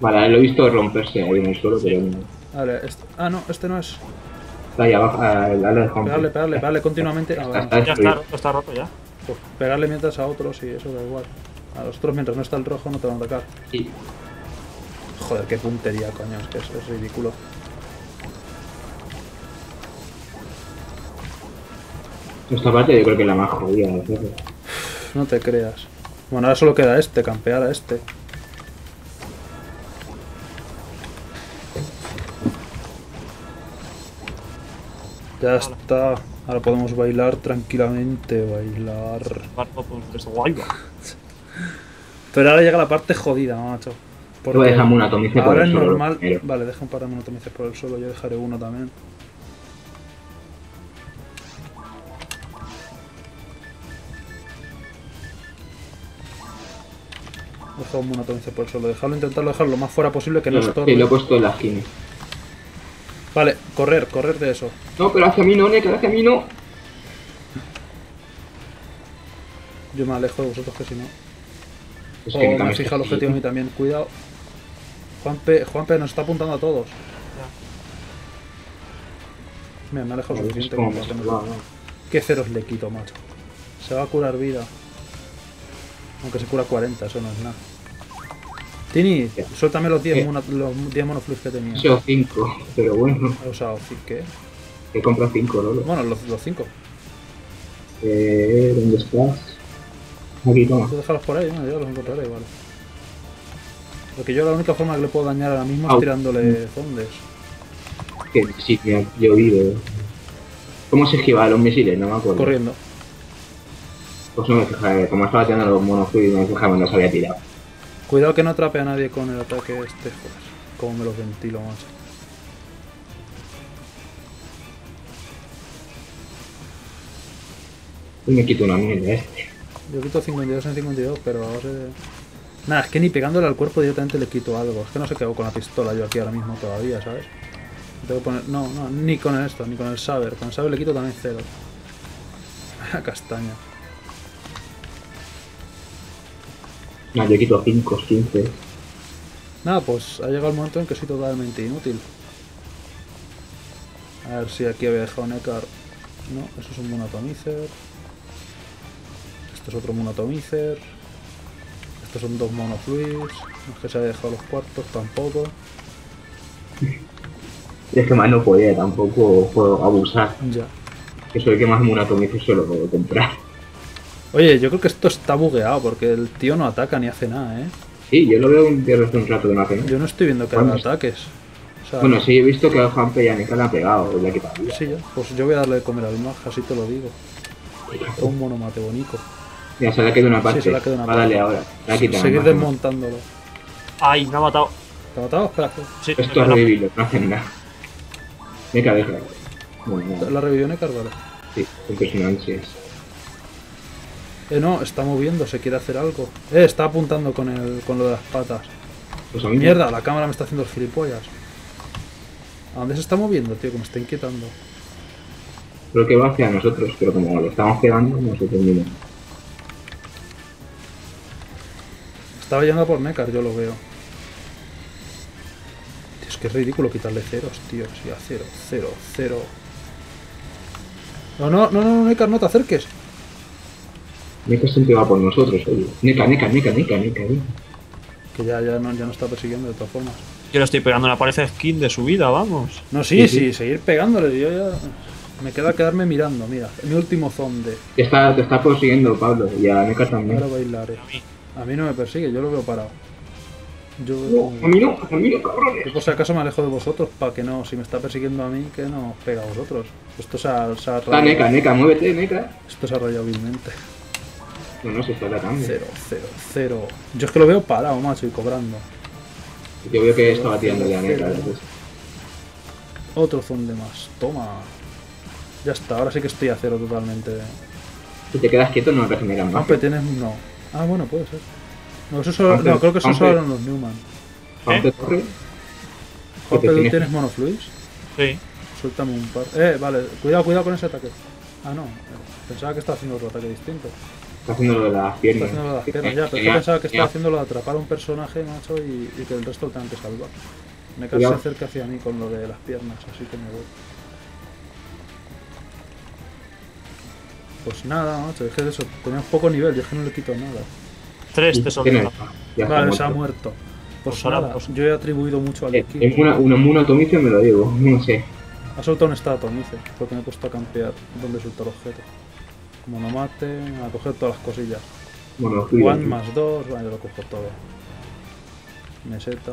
Vale, lo he visto romperse ahí en el suelo, pero no. Vale, este... Ah, no, este no es. Está ahí abajo, al lado de Juanpe. Pegarle, pegarle, pegarle continuamente. Ah, Está, vale. está Ya está destruido. roto, está roto ya. Pues pegarle mientras a otros y eso da igual. A los otros mientras no está el rojo no te van a atacar. Sí. Joder, qué puntería, coño, es que es, es ridículo. Esta parte yo creo que es la más jodida de hacerlo. No te creas. Bueno, ahora solo queda este, campear a este. Ya está. Ahora podemos bailar tranquilamente, bailar. Pero ahora llega la parte jodida, macho. Te voy a dejar un atomice por ahora el es suelo normal. Vale, deja un par de monatomices por el suelo, yo dejaré uno también. Deja un monatomice por el suelo, dejarlo, intentarlo dejar lo más fuera posible que no Sí, estorbe. lo he puesto en la esquina. Vale, correr, correr de eso. No, pero hacia mí no, Neka, hacia mí no. Yo me alejo de vosotros que si no. Es que me fija el objetivo a mí también, cuidado. Juanpe, Juanpe nos está apuntando a todos. Mira, me ha alejado Es suficiente como para que no- ¿no? ¿Qué ceros le quito, macho? Se va a curar vida. Aunque se cura 40, eso no es nada. Tini, Ya. suéltame los 10 ¿Qué? mona- los 10 monoflux que tenía. He 5, pero bueno, He usado, ¿qué? he comprado 5, Lolo. Bueno, los 5. Eh, ¿Dónde estás? Aquí, toma. Tú déjalos por ahí, bueno, yo los encontraré igual. Porque yo la única forma que le puedo dañar ahora mismo es tirándole zondes. Que sí, me ha llovido. ¿Cómo se esquiva los misiles? No me acuerdo. Corriendo. Pues no me fijaba, como estaba tirando los monos y no me fijaba cuando se había tirado. Cuidado que no atrape a nadie con el ataque este, joder. Como me los ventilo, macho. Y me quito una mierda este. Yo quito 52 en 52, pero a base de... Nada, es que ni pegándole al cuerpo directamente le quito algo. Es que no sé qué hago con la pistola yo aquí ahora mismo todavía, ¿sabes? Tengo que poner... No, no, ni con esto, ni con el saber. Con el saber le quito también cero. <laughs> Castaña. No, yo quito 5, 15. Nada, pues ha llegado el momento en que soy totalmente inútil. A ver si aquí había dejado Nekar. No, eso es un monatomizer. Esto es otro monatomizer. Estos son dos monofluids. No es que se haya dejado los cuartos tampoco. Es que más no podía, tampoco puedo abusar. Ya. Que soy el que más monatomice suelo puedo comprar. Oye, yo creo que esto está bugueado porque el tío no ataca ni hace nada, ¿eh? Sí, yo lo veo un desde hace un rato que no hace nada. Yo no estoy viendo que haga ataques. O sea, Bueno, sí, he visto que a Juanpe y a Nika le ha pegado, le ha quitado. vida. sí, ya. Pues yo voy a darle de comer al mag, así te lo digo. Es un monomate bonito. Ya se le ha quedado una parte. se le ha quedado una Va a darle parte. ahora. Le ha quitado Seguir desmontándolo. Ay, me ha matado. ¿Te ha matado? Espera, Sí, Esto es me ha- revivirlo, no hacen nada. Deja. Bueno, nada. ¿La revivió Nekar? Vale. Sí, impresionante es. Eh, no, está moviéndose, quiere hacer algo. Eh, está apuntando con, el, con lo de las patas. Pues a mí Mierda, la cámara me está haciendo el gilipollas. ¿A dónde se está moviendo, tío? Que me está inquietando. creo que va hacia nosotros, pero como lo estamos pegando, no sé termina. Estaba yendo por Nekar, yo lo veo. Tío, es que es ridículo quitarle ceros, tío. Sí, a cero, cero, cero. No, no, no, no, Nekar, no te acerques. Nika siempre va por nosotros, oye. Nika, Nika, Nika, Nika, Nika, Nika. Que ya, ya, no, ya no está persiguiendo de todas formas. Yo le estoy pegando la pared skin de su vida, vamos. No, sí, Sí, sí, sí. seguir pegándole. Yo ya. Me queda quedarme mirando, mira. Mi último zonde. Te está, te está persiguiendo Pablo y a Nika también. Ahora bailaré. A mí. A mí no me persigue, yo lo veo parado. Yo No, veo a mí no, a mí no, cabrones. Yo por si acaso me alejo de vosotros para que no, si me está persiguiendo a mí, que no os pega a vosotros. Esto se ha, se ha rayado. Nika, muévete, Nika. Esto se ha rayado vilmente. No, no, se está atacando. Cero, cero, cero. Yo es que lo veo parado, macho, y cobrando. Yo veo que estaba tirando de a Nika. Cero. entonces. Otro zonde más. Toma. Ya está, ahora sí que estoy a cero totalmente. Si te quedas quieto no regeneran más. Aunque tienes. No. Ah, bueno, puede ser. No, eso solo, no creo que eso solo eran los Newman. Juanpe corre. ¿tú tienes- tienes monofluids? Sí. Suéltame un par. Eh, vale, cuidado, cuidado con ese ataque. Ah, no. Pensaba que estaba haciendo otro ataque distinto. Está haciendo lo de las Está piernas. haciendo lo de las piernas, ya, pero yo Ya, pensaba que ya. estaba haciendo lo de atrapar a un personaje, macho, y, y que el resto lo tengan que salvar. Me casi se acerca hacia mí con lo de las piernas, así que me voy. Pues nada, macho, es que de eso, tenemos poco nivel, yo es que no le quito nada. Tres te está vale, se ha muerto. Pues Pues nada, pues- yo he atribuido mucho al Eh, equipo. En una, una monotomice me lo digo, no sé. Ha soltado un estado atomice, porque me he puesto a campear donde suelta el objeto. Monomate, a coger todas las cosillas. Bueno, One más dos, bueno, yo lo cojo todo. Meseta.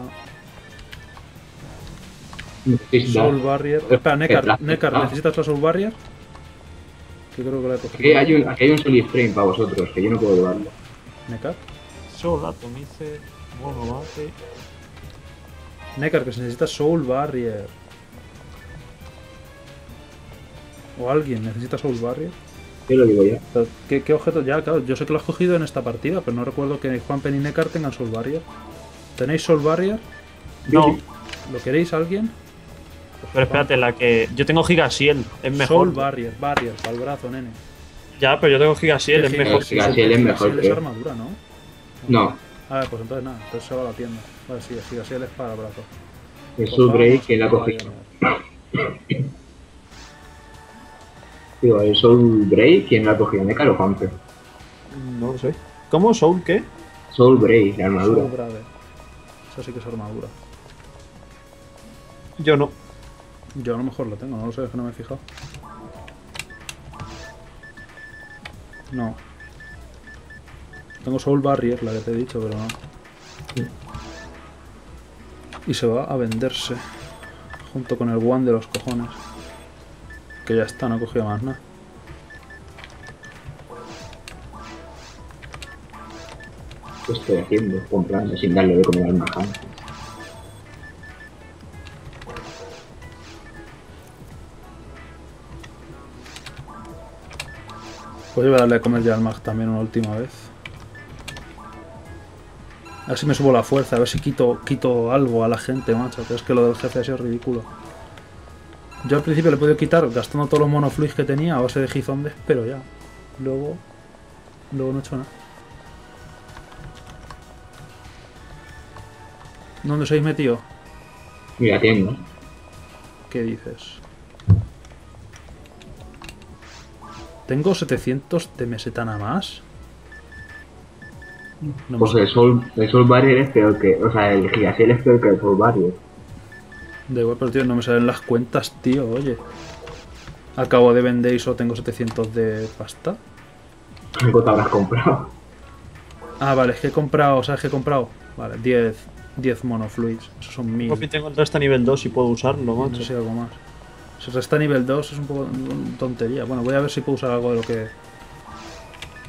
Soul Barrier. Espera, Nekar, Ah. Nekar, ¿necesitas la Soul Barrier? Que creo que la he Aquí cogido. hay un, aquí hay un solid frame para vosotros, que yo no puedo llevarlo. Nekar. Solo atomice. Bueno, bate. Nekar, que se necesita Soul Barrier. O alguien necesita Soul Barrier. Yo lo digo ya. ¿qué, ¿Qué objeto? Ya, claro, yo sé que lo has cogido en esta partida, pero no recuerdo que Juan Pen y Nekar tengan Soul Barrier. ¿Tenéis Soul Barrier? No, ¿Lo queréis alguien? Pues pero espérate, la que. Yo tengo Gigasiel, es Soul mejor. Barrier, Barrier, para el brazo, nene. Ya, pero yo tengo Gigasiel, es Que mejor. Giga- Gigasiel es mejor Gigasiel que- es armadura, ¿no? No, A ver, pues entonces nada, entonces se va a la tienda. Vale, sí, sí, así el espada brazo. El Pues Soul Break, ¿quién la ha <coughs> Digo, el Soul Break, ¿quién la ha cogido? ¿Mecha o Pamper? No lo sé. ¿Cómo? ¿Soul qué? Soul Break, la armadura. Soul Brave. Eso sí que es armadura. Yo no. Yo a lo mejor lo tengo, no lo sé, es que no me he fijado. No. Tengo Soul Barrier, la que te he dicho, pero no. Y se va a venderse. Junto con el One de los cojones. Que ya está, no he cogido más nada. ¿Qué estoy haciendo? Comprando sin darle de comer al maján. Pues voy a darle a comer ya al Mag también una última vez. A ver si me subo la fuerza, a ver si quito, quito algo a la gente, macho. Que es que lo del jefe ha sido ridículo. Yo al principio le he podido quitar gastando todos los monofluis que tenía a base de gizombes, pero ya. Luego. Luego no he hecho nada. ¿Dónde os habéis metido? Mira, tengo. ¿Qué dices? Tengo 700 de meseta nada más. No Pues el Soul, el Soul Barrier es peor que. O sea, el Gigaciel es peor que el Soul Barrier. Da igual, pero tío, no me salen las cuentas, tío, oye. Acabo de vender y solo tengo 700 de pasta. ¿Cuánto te habrás comprado? Ah, vale, es que he comprado, ¿sabes qué he comprado? Vale, 10, 10 monofluids. Esos son 1000. Papi, tengo el resto a nivel 2 y puedo usarlo, No macho. sé si algo más. Si resta nivel 2 es un poco tontería. Bueno, voy a ver si puedo usar algo de lo que...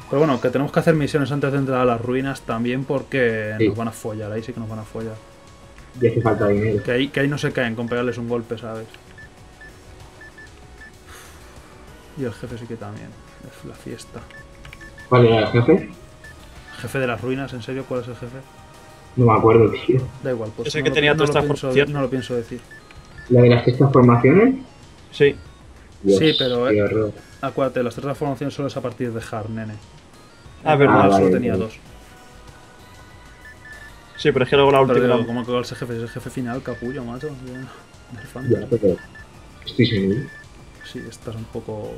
Pero bueno, que tenemos que hacer misiones antes de entrar a las ruinas también porque Sí. nos van a follar. Ahí sí que nos van a follar. Y hace falta dinero. Que ahí, que ahí no se caen con pegarles un golpe, ¿sabes? Y el jefe sí que también. Es la fiesta. ¿Cuál era el jefe? Jefe de las ruinas, ¿en serio? ¿Cuál es el jefe? No me acuerdo, tío. Da igual, pues. Ese no que lo- tenía no formaciones. No lo pienso decir. ¿La de las tres transformaciones? Sí. Dios, Sí, pero, qué eh. Acuérdate, las tres transformaciones solo es a partir de Har, nene. Ah, verdad. Ah, solo tenía vale. dos. Sí, pero es que luego la Pero última. digo, ¿cómo que ese jefe? Es el jefe final, capullo, macho. Del fan. Ya, pero. Estoy seguro. Sí, esta es un poco.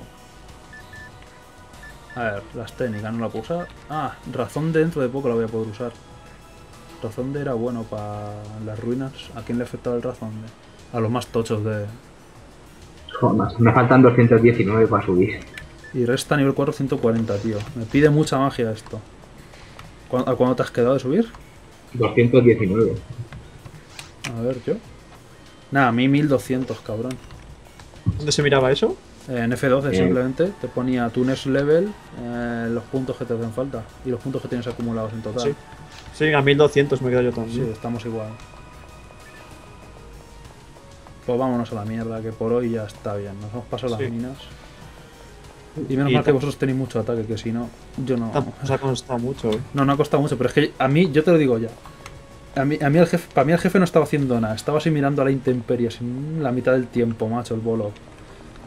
A ver, las técnicas no la puedo usar. Ah, razón de dentro de poco la voy a poder usar. Razón de era bueno para las ruinas. ¿A quién le afectaba el razón de? A los más tochos de. Joder, me faltan 219 para subir. Y resta nivel 440, tío. Me pide mucha magia esto. ¿Cu- ¿A cuándo te has quedado de subir? 219. A ver, yo. Nada, a mí 1200, cabrón. ¿Dónde se miraba eso? En F12 Bien. simplemente te ponía tu next level, eh, los puntos que te hacen falta y los puntos que tienes acumulados en total. Sí. Sí, a 1200 me quedo yo Sí, también. estamos igual. Pues vámonos a la mierda, que por hoy ya está bien. Nos hemos pasado Sí. las minas. Y menos Y mal que vosotros tenéis mucho ataque, que si no, yo no. Nos ha costado mucho, eh. No, no ha costado mucho, pero es que a mí, yo te lo digo ya. A mí, a mí el jefe, para mí el jefe no estaba haciendo nada, estaba así mirando a la intemperie, sin la mitad del tiempo, macho, el bolo.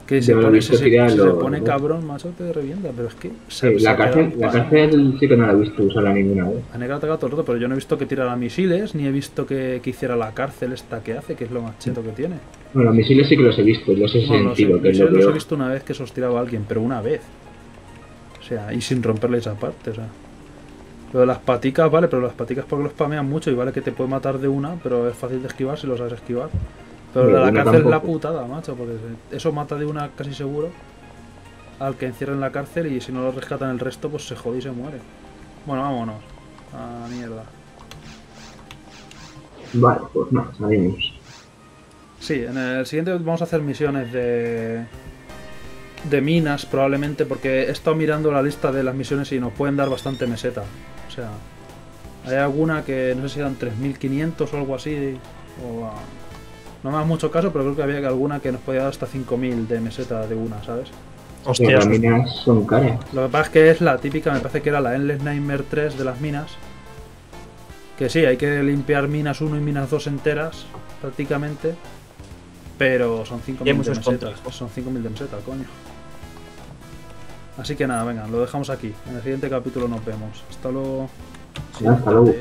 Que se pone, se, se lo- pone lo- cabrón, macho, te revienta, pero es que se, Sí, la, cárcel, la cárcel sí que no la he visto usarla ninguna vez. A Negra todo el rato, pero yo no he visto que tirara misiles, ni he visto que, que hiciera la cárcel esta que hace, que es lo más cheto que tiene. Bueno, los misiles sí que los he visto, los he Bueno, los, sentido, que es lo misiles los he visto una vez que se los tiraba a alguien, pero una vez. O sea, y sin romperle esa parte, o sea. Lo de las paticas, vale, pero las paticas porque lo spamean mucho y vale que te puede matar de una, pero es fácil de esquivar si lo sabes esquivar. Pero de la cárcel es la putada, macho, porque eso mata de una casi seguro al que encierra en la cárcel y si no lo rescatan el resto, pues se jode y se muere. Bueno, vámonos. A mierda. Vale, pues nada, salimos. Sí, en el siguiente vamos a hacer misiones de. de minas, probablemente, porque he estado mirando la lista de las misiones y nos pueden dar bastante meseta. O sea, hay alguna que no sé si eran 3500 o algo así. O, no me da mucho caso, pero creo que había alguna que nos podía dar hasta 5000 de meseta de una, ¿sabes? Hostia, las minas son caras. Lo que pasa es que es la típica, me parece que era la Endless Nightmare 3 de las minas. Que sí, hay que limpiar minas 1 y minas 2 enteras, prácticamente. Pero son 5.000 de muchos meseta. contras. Son 5.000 de meseta, coño. Así que nada, venga, lo dejamos aquí. En el siguiente capítulo nos vemos. Hasta luego. Hasta luego.